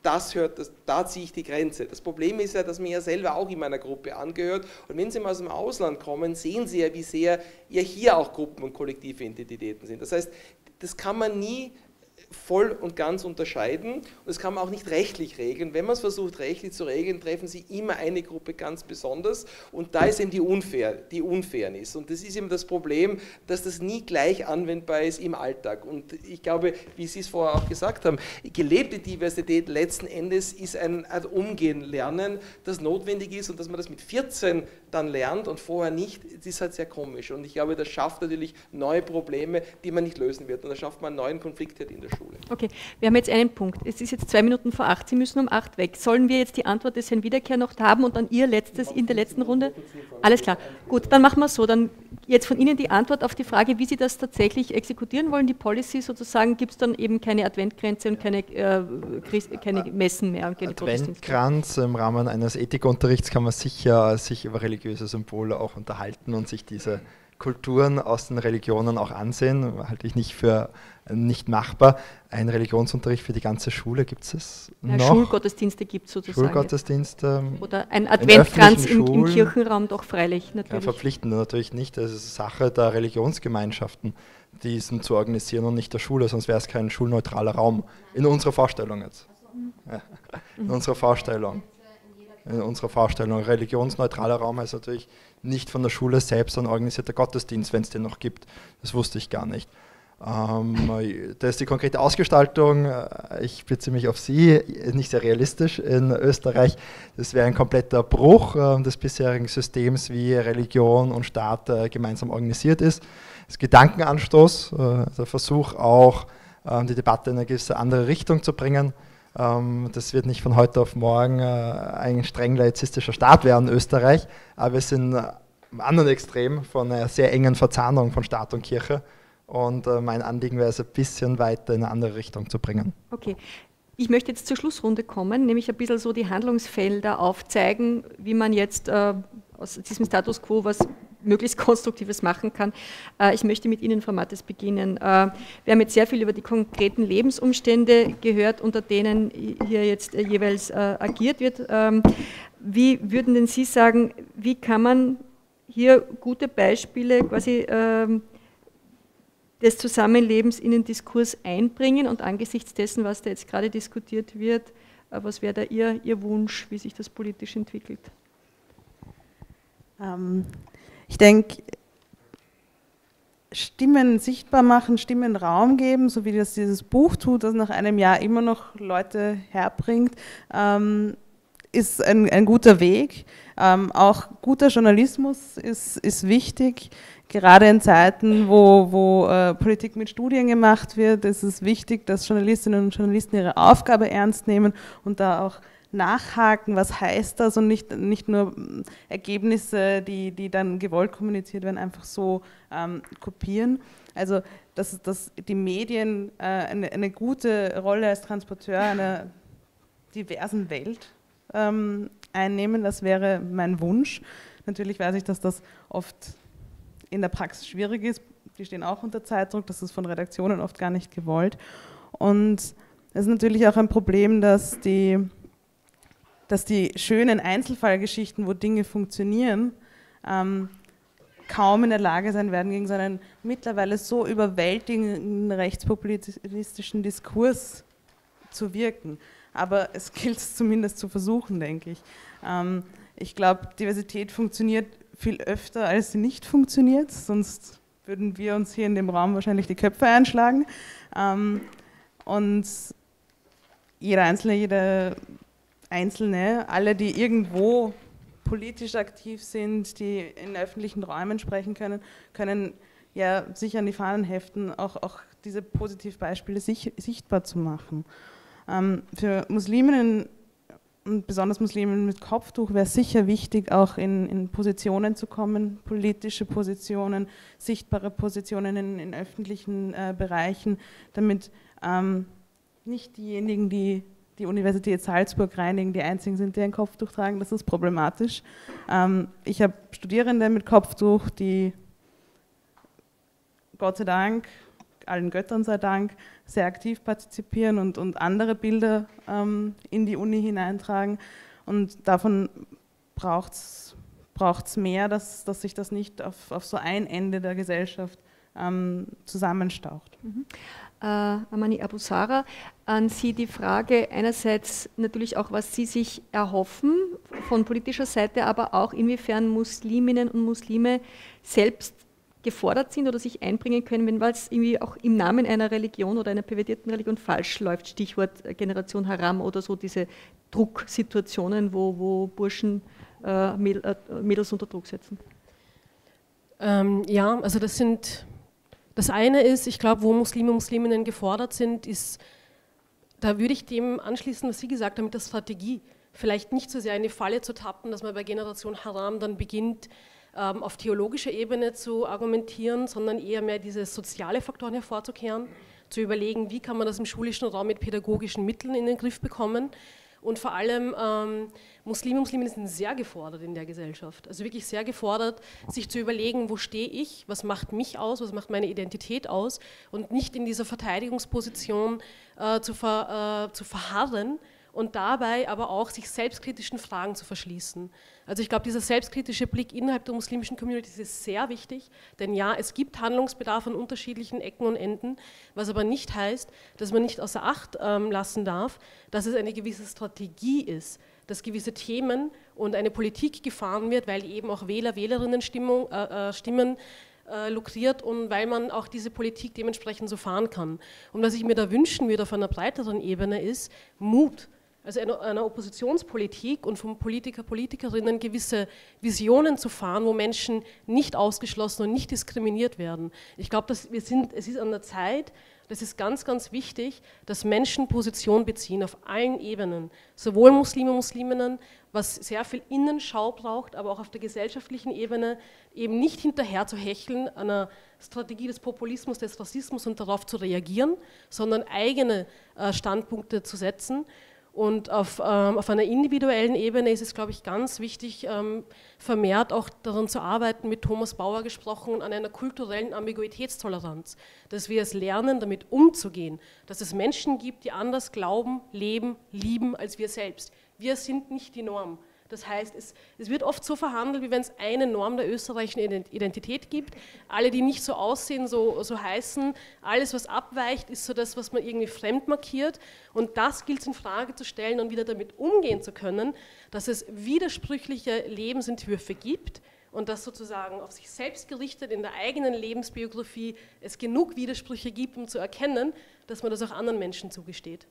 das hört, das, da ziehe ich die Grenze. Das Problem ist ja, dass mir ja selber auch in meiner Gruppe angehört und wenn Sie mal aus dem Ausland kommen, sehen Sie ja, wie sehr ja hier auch Gruppen und kollektive Identitäten sind. Das heißt, das kann man nie voll und ganz unterscheiden. Und das kann man auch nicht rechtlich regeln. Wenn man es versucht rechtlich zu regeln, treffen sie immer eine Gruppe ganz besonders. Und da ist eben die, Unfair, die Unfairness. Und das ist eben das Problem, dass das nie gleich anwendbar ist im Alltag. Und ich glaube, wie Sie es vorher auch gesagt haben, gelebte Diversität letzten Endes ist ein Umgehen lernen, das notwendig ist und dass man das mit 14 dann lernt und vorher nicht, das ist halt sehr komisch und ich glaube, das schafft natürlich neue Probleme, die man nicht lösen wird und da schafft man einen neuen Konflikt in der Schule. Okay, wir haben jetzt einen Punkt. Es ist jetzt zwei Minuten vor acht, Sie müssen um acht weg. Sollen wir jetzt die Antwort des Herrn Wiederkehr noch haben und dann Ihr letztes in der letzten Runde? Alles klar. Gut, dann machen wir es so. Dann jetzt von Ihnen die Antwort auf die Frage, wie Sie das tatsächlich exekutieren wollen, die Policy sozusagen, gibt es dann eben keine Adventgrenze und keine, äh, keine Messen mehr. Keine Adventkranz im Rahmen eines Ethikunterrichts kann man sicher sich über religiöse Symbole auch unterhalten und sich diese Kulturen aus den Religionen auch ansehen, halte ich nicht für nicht machbar. Ein Religionsunterricht für die ganze Schule gibt es ja, noch. Schulgottesdienste gibt es sozusagen. Schulgottesdienste. Oder ein Adventkranz im, im, Kirchenraum doch freilich natürlich. Ja, verpflichtend natürlich nicht. Das ist Sache der Religionsgemeinschaften, diesen zu organisieren und nicht der Schule, sonst wäre es kein schulneutraler Raum. In unserer Vorstellung jetzt. Ja. In unserer Vorstellung. In unserer Vorstellung. Religionsneutraler Raum heißt natürlich nicht von der Schule selbst ein organisierter Gottesdienst, wenn es den noch gibt. Das wusste ich gar nicht. Ähm, das ist die konkrete Ausgestaltung. Äh, ich beziehe mich auf Sie, nicht sehr realistisch in Österreich. Das wäre ein kompletter Bruch äh, des bisherigen Systems, wie Religion und Staat äh, gemeinsam organisiert ist. Das Gedankenanstoß, der Versuch auch, die Debatte in eine gewisse andere Richtung zu bringen. Ähm, das wird nicht von heute auf morgen äh, ein streng laizistischer Staat werden, Österreich, aber wir sind am anderen Extrem von einer sehr engen Verzahnung von Staat und Kirche. Und äh, mein Anliegen wäre es, ein bisschen weiter in eine andere Richtung zu bringen. Okay. Ich möchte jetzt zur Schlussrunde kommen, nämlich ein bisschen so die Handlungsfelder aufzeigen, wie man jetzt äh, aus diesem Status quo was möglichst [LAUGHS] Konstruktives machen kann. Äh, ich möchte mit Ihnen, Frau Mattes, beginnen. Äh, wir haben jetzt sehr viel über die konkreten Lebensumstände gehört, unter denen hier jetzt äh, jeweils agiert wird. Ähm, wie würden denn Sie sagen, wie kann man hier gute Beispiele quasi ähm, des Zusammenlebens in den Diskurs einbringen und angesichts dessen, was da jetzt gerade diskutiert wird, was wäre da Ihr, Ihr Wunsch, wie sich das politisch entwickelt? Ich denke, Stimmen sichtbar machen, Stimmen Raum geben, so wie das dieses Buch tut, das nach einem Jahr immer noch Leute herbringt, ähm, ist ein, ein guter Weg. Ähm, auch guter Journalismus ist, ist wichtig. Gerade in Zeiten, wo, wo äh, Politik mit Studien gemacht wird, ist es wichtig, dass Journalistinnen und Journalisten ihre Aufgabe ernst nehmen und da auch nachhaken, was heißt das und nicht, nicht nur Ergebnisse, die, die dann gewollt kommuniziert werden, einfach so ähm, kopieren. Also dass, dass die Medien äh, eine, eine gute Rolle als Transporteur einer diversen Welt ähm, einnehmen. Das wäre mein Wunsch. Natürlich weiß ich, dass das oft in der Praxis schwierig ist. Die stehen auch unter Zeitdruck, das ist von Redaktionen oft gar nicht gewollt. Und es ist natürlich auch ein Problem, dass die, dass die schönen Einzelfallgeschichten, wo Dinge funktionieren, ähm, kaum in der Lage sein werden, gegen so einen mittlerweile so überwältigenden rechtspopulistischen Diskurs zu wirken aber es gilt es zumindest zu versuchen, denke ich. Ähm, ich glaube, Diversität funktioniert viel öfter, als sie nicht funktioniert, sonst würden wir uns hier in dem Raum wahrscheinlich die Köpfe einschlagen. Ähm, und jeder Einzelne, jede Einzelne, alle, die irgendwo politisch aktiv sind, die in öffentlichen Räumen sprechen können, können ja sich an die Fahnen heften, auch, auch diese Positivbeispiele sich, sichtbar zu machen. Ähm, für Musliminnen und besonders Musliminnen mit Kopftuch wäre es sicher wichtig, auch in, in, Positionen zu kommen, politische Positionen, sichtbare Positionen in, in öffentlichen äh, Bereichen, damit ähm, nicht diejenigen, die die Universität Salzburg reinigen, die einzigen sind, die ein Kopftuch tragen. Das ist problematisch. Ähm, ich habe Studierende mit Kopftuch, die Gott sei Dank allen Göttern sei Dank, sehr aktiv partizipieren und, und andere Bilder ähm, in die Uni hineintragen. Und davon braucht es mehr, dass, dass sich das nicht auf, auf so ein Ende der Gesellschaft ähm, zusammenstaucht. Mhm. Äh, Amani Abusara, an Sie die Frage einerseits natürlich auch, was Sie sich erhoffen von politischer Seite, aber auch inwiefern Musliminnen und Muslime selbst gefordert sind oder sich einbringen können, wenn was irgendwie auch im Namen einer Religion oder einer pervertierten Religion falsch läuft, Stichwort äh, Generation Haram oder so diese Drucksituationen, wo, wo Burschen äh, äh, Mädels unter Druck setzen? Ähm, ja, also das sind, das eine ist, ich glaube, wo Muslime und Musliminnen gefordert sind, ist, da würde ich dem anschließen, was Sie gesagt haben, mit der Strategie. Vielleicht nicht so sehr in die Falle zu tappen, dass man bei Generation Haram dann beginnt, ähm, auf theologischer Ebene zu argumentieren, sondern eher mehr diese soziale Faktoren hervorzukehren, zu überlegen, wie kann man das im schulischen Raum mit pädagogischen Mitteln in den Griff bekommen. Und vor allem ähm, Muslime und Musliminnen sind sehr gefordert in der Gesellschaft. Also wirklich sehr gefordert, sich zu überlegen, wo stehe ich, was macht mich aus, was macht meine Identität aus und nicht in dieser Verteidigungsposition äh, zu, ver, äh, zu verharren, und dabei aber auch sich selbstkritischen Fragen zu verschließen. Also ich glaube, dieser selbstkritische Blick innerhalb der muslimischen Community ist sehr wichtig, denn ja, es gibt Handlungsbedarf an unterschiedlichen Ecken und Enden, was aber nicht heißt, dass man nicht außer Acht ähm, lassen darf, dass es eine gewisse Strategie ist, dass gewisse Themen und eine Politik gefahren wird, weil eben auch Wähler, Wählerinnen Stimmung, äh, äh, Stimmen äh, lukriert und weil man auch diese Politik dementsprechend so fahren kann. Und was ich mir da wünschen würde auf einer breiteren Ebene ist Mut also einer, einer Oppositionspolitik und von Politiker, Politikerinnen gewisse Visionen zu fahren, wo Menschen nicht ausgeschlossen und nicht diskriminiert werden. Ich glaube, es ist an der Zeit, das ist ganz, ganz wichtig, dass Menschen Position beziehen auf allen Ebenen, sowohl Muslime, Musliminnen, was sehr viel Innenschau braucht, aber auch auf der gesellschaftlichen Ebene eben nicht hinterher zu hecheln einer Strategie des Populismus, des Rassismus und darauf zu reagieren, sondern eigene äh, Standpunkte zu setzen und auf, ähm, auf einer individuellen Ebene ist es, glaube ich, ganz wichtig, ähm, vermehrt auch daran zu arbeiten, mit Thomas Bauer gesprochen, an einer kulturellen Ambiguitätstoleranz, dass wir es lernen, damit umzugehen, dass es Menschen gibt, die anders glauben, leben, lieben als wir selbst. Wir sind nicht die Norm. Das heißt, es, es, wird oft so verhandelt, wie wenn es eine Norm der österreichischen Identität gibt. Alle, die nicht so aussehen, so, so heißen. Alles, was abweicht, ist so das, was man irgendwie fremd markiert. Und das gilt es in Frage zu stellen und wieder damit umgehen zu können, dass es widersprüchliche Lebensentwürfe gibt und dass sozusagen auf sich selbst gerichtet in der eigenen Lebensbiografie es genug Widersprüche gibt, um zu erkennen, dass man das auch anderen Menschen zugesteht.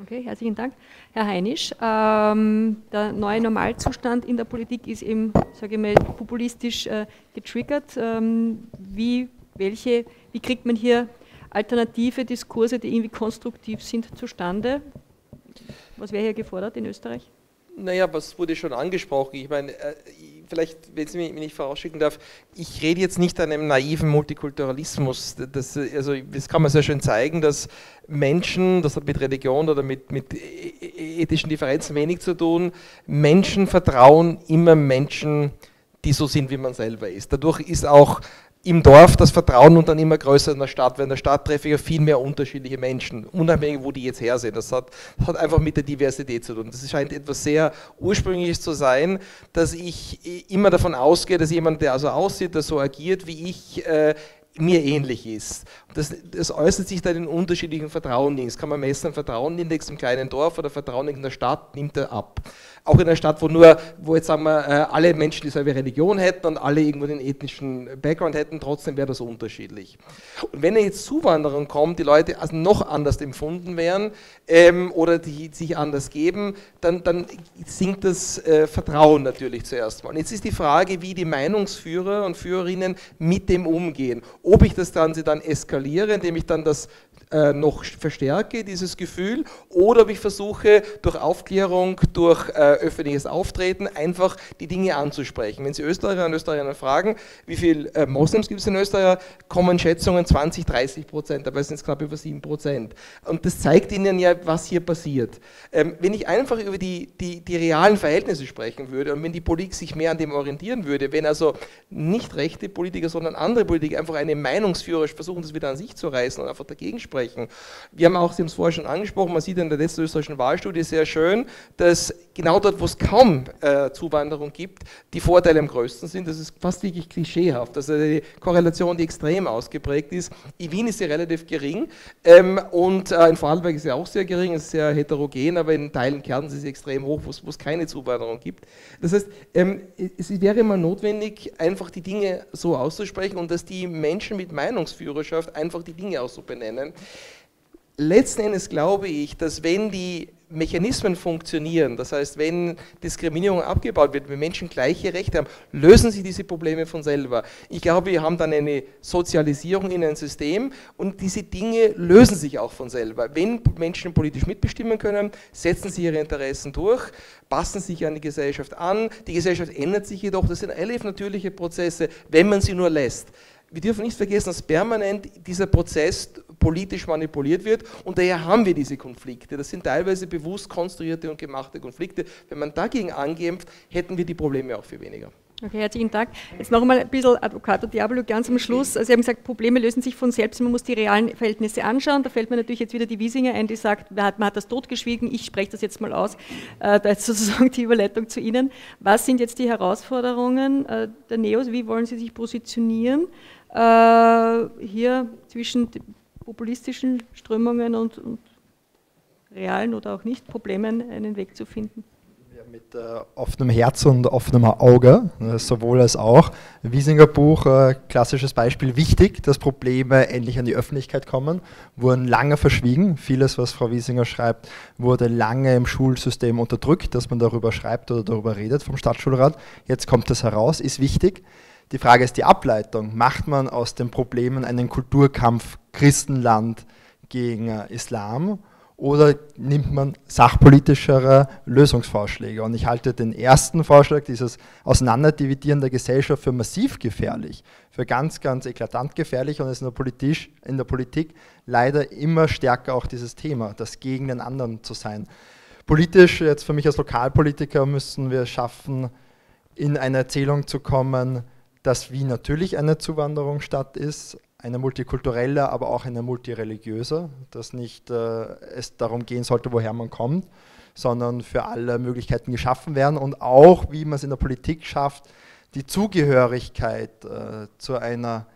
Okay, herzlichen Dank. Herr Heinisch, ähm, der neue Normalzustand in der Politik ist eben, sage ich mal, populistisch äh, getriggert. Ähm, wie, welche, wie kriegt man hier alternative Diskurse, die irgendwie konstruktiv sind, zustande? Was wäre hier gefordert in Österreich? Naja, was wurde schon angesprochen? Ich meine, äh, vielleicht, wenn Sie mich nicht vorausschicken darf, ich rede jetzt nicht an einem naiven Multikulturalismus. Das, also, das kann man sehr schön zeigen, dass Menschen, das hat mit Religion oder mit, mit e, e, ethischen Differenzen wenig zu tun, Menschen vertrauen immer Menschen, die so sind, wie man selber ist. Dadurch ist auch im Dorf das Vertrauen und dann immer größer in der Stadt, weil in der Stadt treffe ich ja viel mehr unterschiedliche Menschen, unabhängig, wo die jetzt her sind. Das hat, das hat einfach mit der Diversität zu tun. Das scheint etwas sehr Ursprüngliches zu sein, dass ich immer davon ausgehe, dass jemand, der also aussieht, der so agiert wie ich, äh, mir ähnlich ist. Das, das, äußert sich dann in unterschiedlichen Vertrauenindex. Kann man messen, Vertrauenindex im kleinen Dorf oder Vertrauen in der Stadt nimmt er ab auch in einer Stadt, wo nur, wo jetzt sagen wir, äh, alle Menschen dieselbe Religion hätten und alle irgendwo den ethnischen Background hätten, trotzdem wäre das unterschiedlich. Und wenn jetzt Zuwanderung kommt, die Leute also noch anders empfunden wären ähm, oder die sich anders geben, dann, dann sinkt das äh, Vertrauen natürlich zuerst mal. Und jetzt ist die Frage, wie die Meinungsführer und Führerinnen mit dem umgehen. Ob ich das Ganze dann eskaliere, indem ich dann das äh, noch verstärke, dieses Gefühl, oder ob ich versuche, durch Aufklärung, durch äh, öffentliches Auftreten einfach die Dinge anzusprechen. Wenn Sie Österreicher und Österreicher fragen, wie viele äh, Moslems gibt es in Österreich, kommen Schätzungen 20, 30 Prozent, dabei sind es knapp über 7 Prozent. Und das zeigt Ihnen ja, was hier passiert. Ähm, wenn ich einfach über die, die, die realen Verhältnisse sprechen würde und wenn die Politik sich mehr an dem orientieren würde, wenn also nicht rechte Politiker, sondern andere Politiker einfach eine Meinungsführer versuchen, das wieder an sich zu reißen und einfach dagegen sprechen, sprechen. Wir haben auch, Sie haben es vorher schon angesprochen, man sieht in der letzten österreichischen Wahlstudie sehr schön, dass genau dort, wo es kaum äh, Zuwanderung gibt, die Vorteile am größten sind. Das ist fast wirklich klischeehaft. Also die Korrelation, die extrem ausgeprägt ist. In Wien ist sie relativ gering ähm, und äh, in Vorarlberg ist sie auch sehr gering, ist sehr heterogen, aber in Teilen Kärnten ist sie extrem hoch, wo es keine Zuwanderung gibt. Das heißt, ähm, es wäre immer notwendig, einfach die Dinge so auszusprechen und dass die Menschen mit Meinungsführerschaft einfach die Dinge auch so benennen. Letzten Endes glaube ich, dass wenn die Mechanismen funktionieren, das heißt, wenn Diskriminierung abgebaut wird, wenn Menschen gleiche Rechte haben, lösen sich diese Probleme von selber. Ich glaube, wir haben dann eine Sozialisierung in ein System und diese Dinge lösen sich auch von selber. Wenn Menschen politisch mitbestimmen können, setzen sie ihre Interessen durch, passen sich an die Gesellschaft an. Die Gesellschaft ändert sich jedoch, das sind elf natürliche Prozesse, wenn man sie nur lässt wir dürfen nicht vergessen, dass permanent dieser Prozess politisch manipuliert wird und daher haben wir diese Konflikte. Das sind teilweise bewusst konstruierte und gemachte Konflikte. Wenn man dagegen ankämpft, hätten wir die Probleme auch viel weniger. Okay, herzlichen Dank. Jetzt noch einmal ein bisschen Advocato Diablo ganz am Schluss. Sie haben gesagt, Probleme lösen sich von selbst, man muss die realen Verhältnisse anschauen. Da fällt mir natürlich jetzt wieder die Wiesinger ein, die sagt, man hat, man hat das totgeschwiegen, ich spreche das jetzt mal aus. Äh, da ist [LAUGHS] sozusagen die Überleitung zu Ihnen. Was sind jetzt die Herausforderungen äh, der NEOS? Wie wollen Sie sich positionieren? Äh, hier zwischen populistischen Strömungen und, und, realen oder auch nicht Problemen einen Weg zu finden. Mit äh, offenem Herz und offenem Auge, äh, sowohl als auch. Wiesinger Buch, äh, klassisches Beispiel, wichtig, dass Probleme endlich an die Öffentlichkeit kommen, wurden lange verschwiegen. Vieles, was Frau Wiesinger schreibt, wurde lange im Schulsystem unterdrückt, dass man darüber schreibt oder darüber redet vom Stadtschulrat. Jetzt kommt das heraus, ist wichtig. Die Frage ist die Ableitung. Macht man aus den Problemen einen Kulturkampf, Christenland, gegen Islam oder nimmt man sachpolitischere Lösungsvorschläge? Und ich halte den ersten Vorschlag, dieses Auseinanderdividieren der Gesellschaft, für massiv gefährlich, für ganz, ganz eklatant gefährlich und es ist in der, Politik, in der Politik leider immer stärker auch dieses Thema, das gegen den anderen zu sein. Politisch, jetzt für mich als Lokalpolitiker, müssen wir schaffen, in eine Erzählung zu kommen, dass Wien natürlich eine Zuwanderungsstadt ist, eine multikulturelle, aber auch eine multireligiöse, dass nicht äh, es darum gehen sollte, woher man kommt, sondern für alle Möglichkeiten geschaffen werden und auch, wie man es in der Politik schafft, die Zugehörigkeit äh, zu einer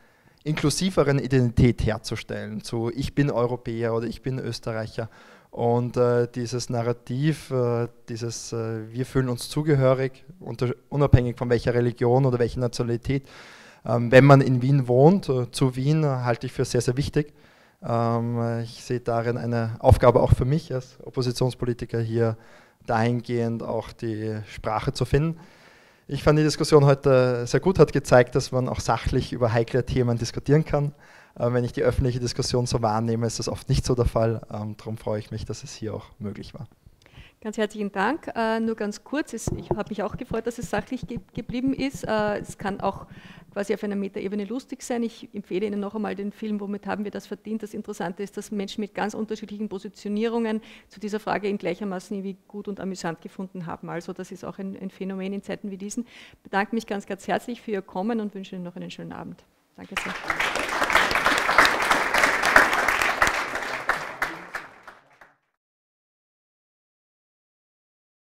inklusiveren Identität herzustellen, zu ich bin Europäer oder ich bin Österreicher. Und äh, dieses Narrativ, äh, dieses äh, wir fühlen uns zugehörig, unter, unabhängig von welcher Religion oder welcher Nationalität, ähm, wenn man in Wien wohnt, äh, zu Wien, äh, halte ich für sehr, sehr wichtig. Ähm, ich sehe darin eine Aufgabe auch für mich als Oppositionspolitiker hier dahingehend auch die Sprache zu finden. Ich fand die Diskussion heute sehr gut, hat gezeigt, dass man auch sachlich über heikle Themen diskutieren kann. Wenn ich die öffentliche Diskussion so wahrnehme, ist das oft nicht so der Fall. Ähm, darum freue ich mich, dass es hier auch möglich war. Ganz herzlichen Dank. Äh, nur ganz kurz, es, ich habe mich auch gefreut, dass es sachlich ge geblieben ist. Äh, es kann auch quasi auf einer Metaebene lustig sein. Ich empfehle Ihnen noch einmal den Film, womit haben wir das verdient. Das Interessante ist, dass Menschen mit ganz unterschiedlichen Positionierungen zu dieser Frage in gleichermaßen irgendwie gut und amüsant gefunden haben. Also das ist auch ein, ein Phänomen in Zeiten wie diesen. Ich bedanke mich ganz, ganz herzlich für Ihr Kommen und wünsche Ihnen noch einen schönen Abend. Danke sehr.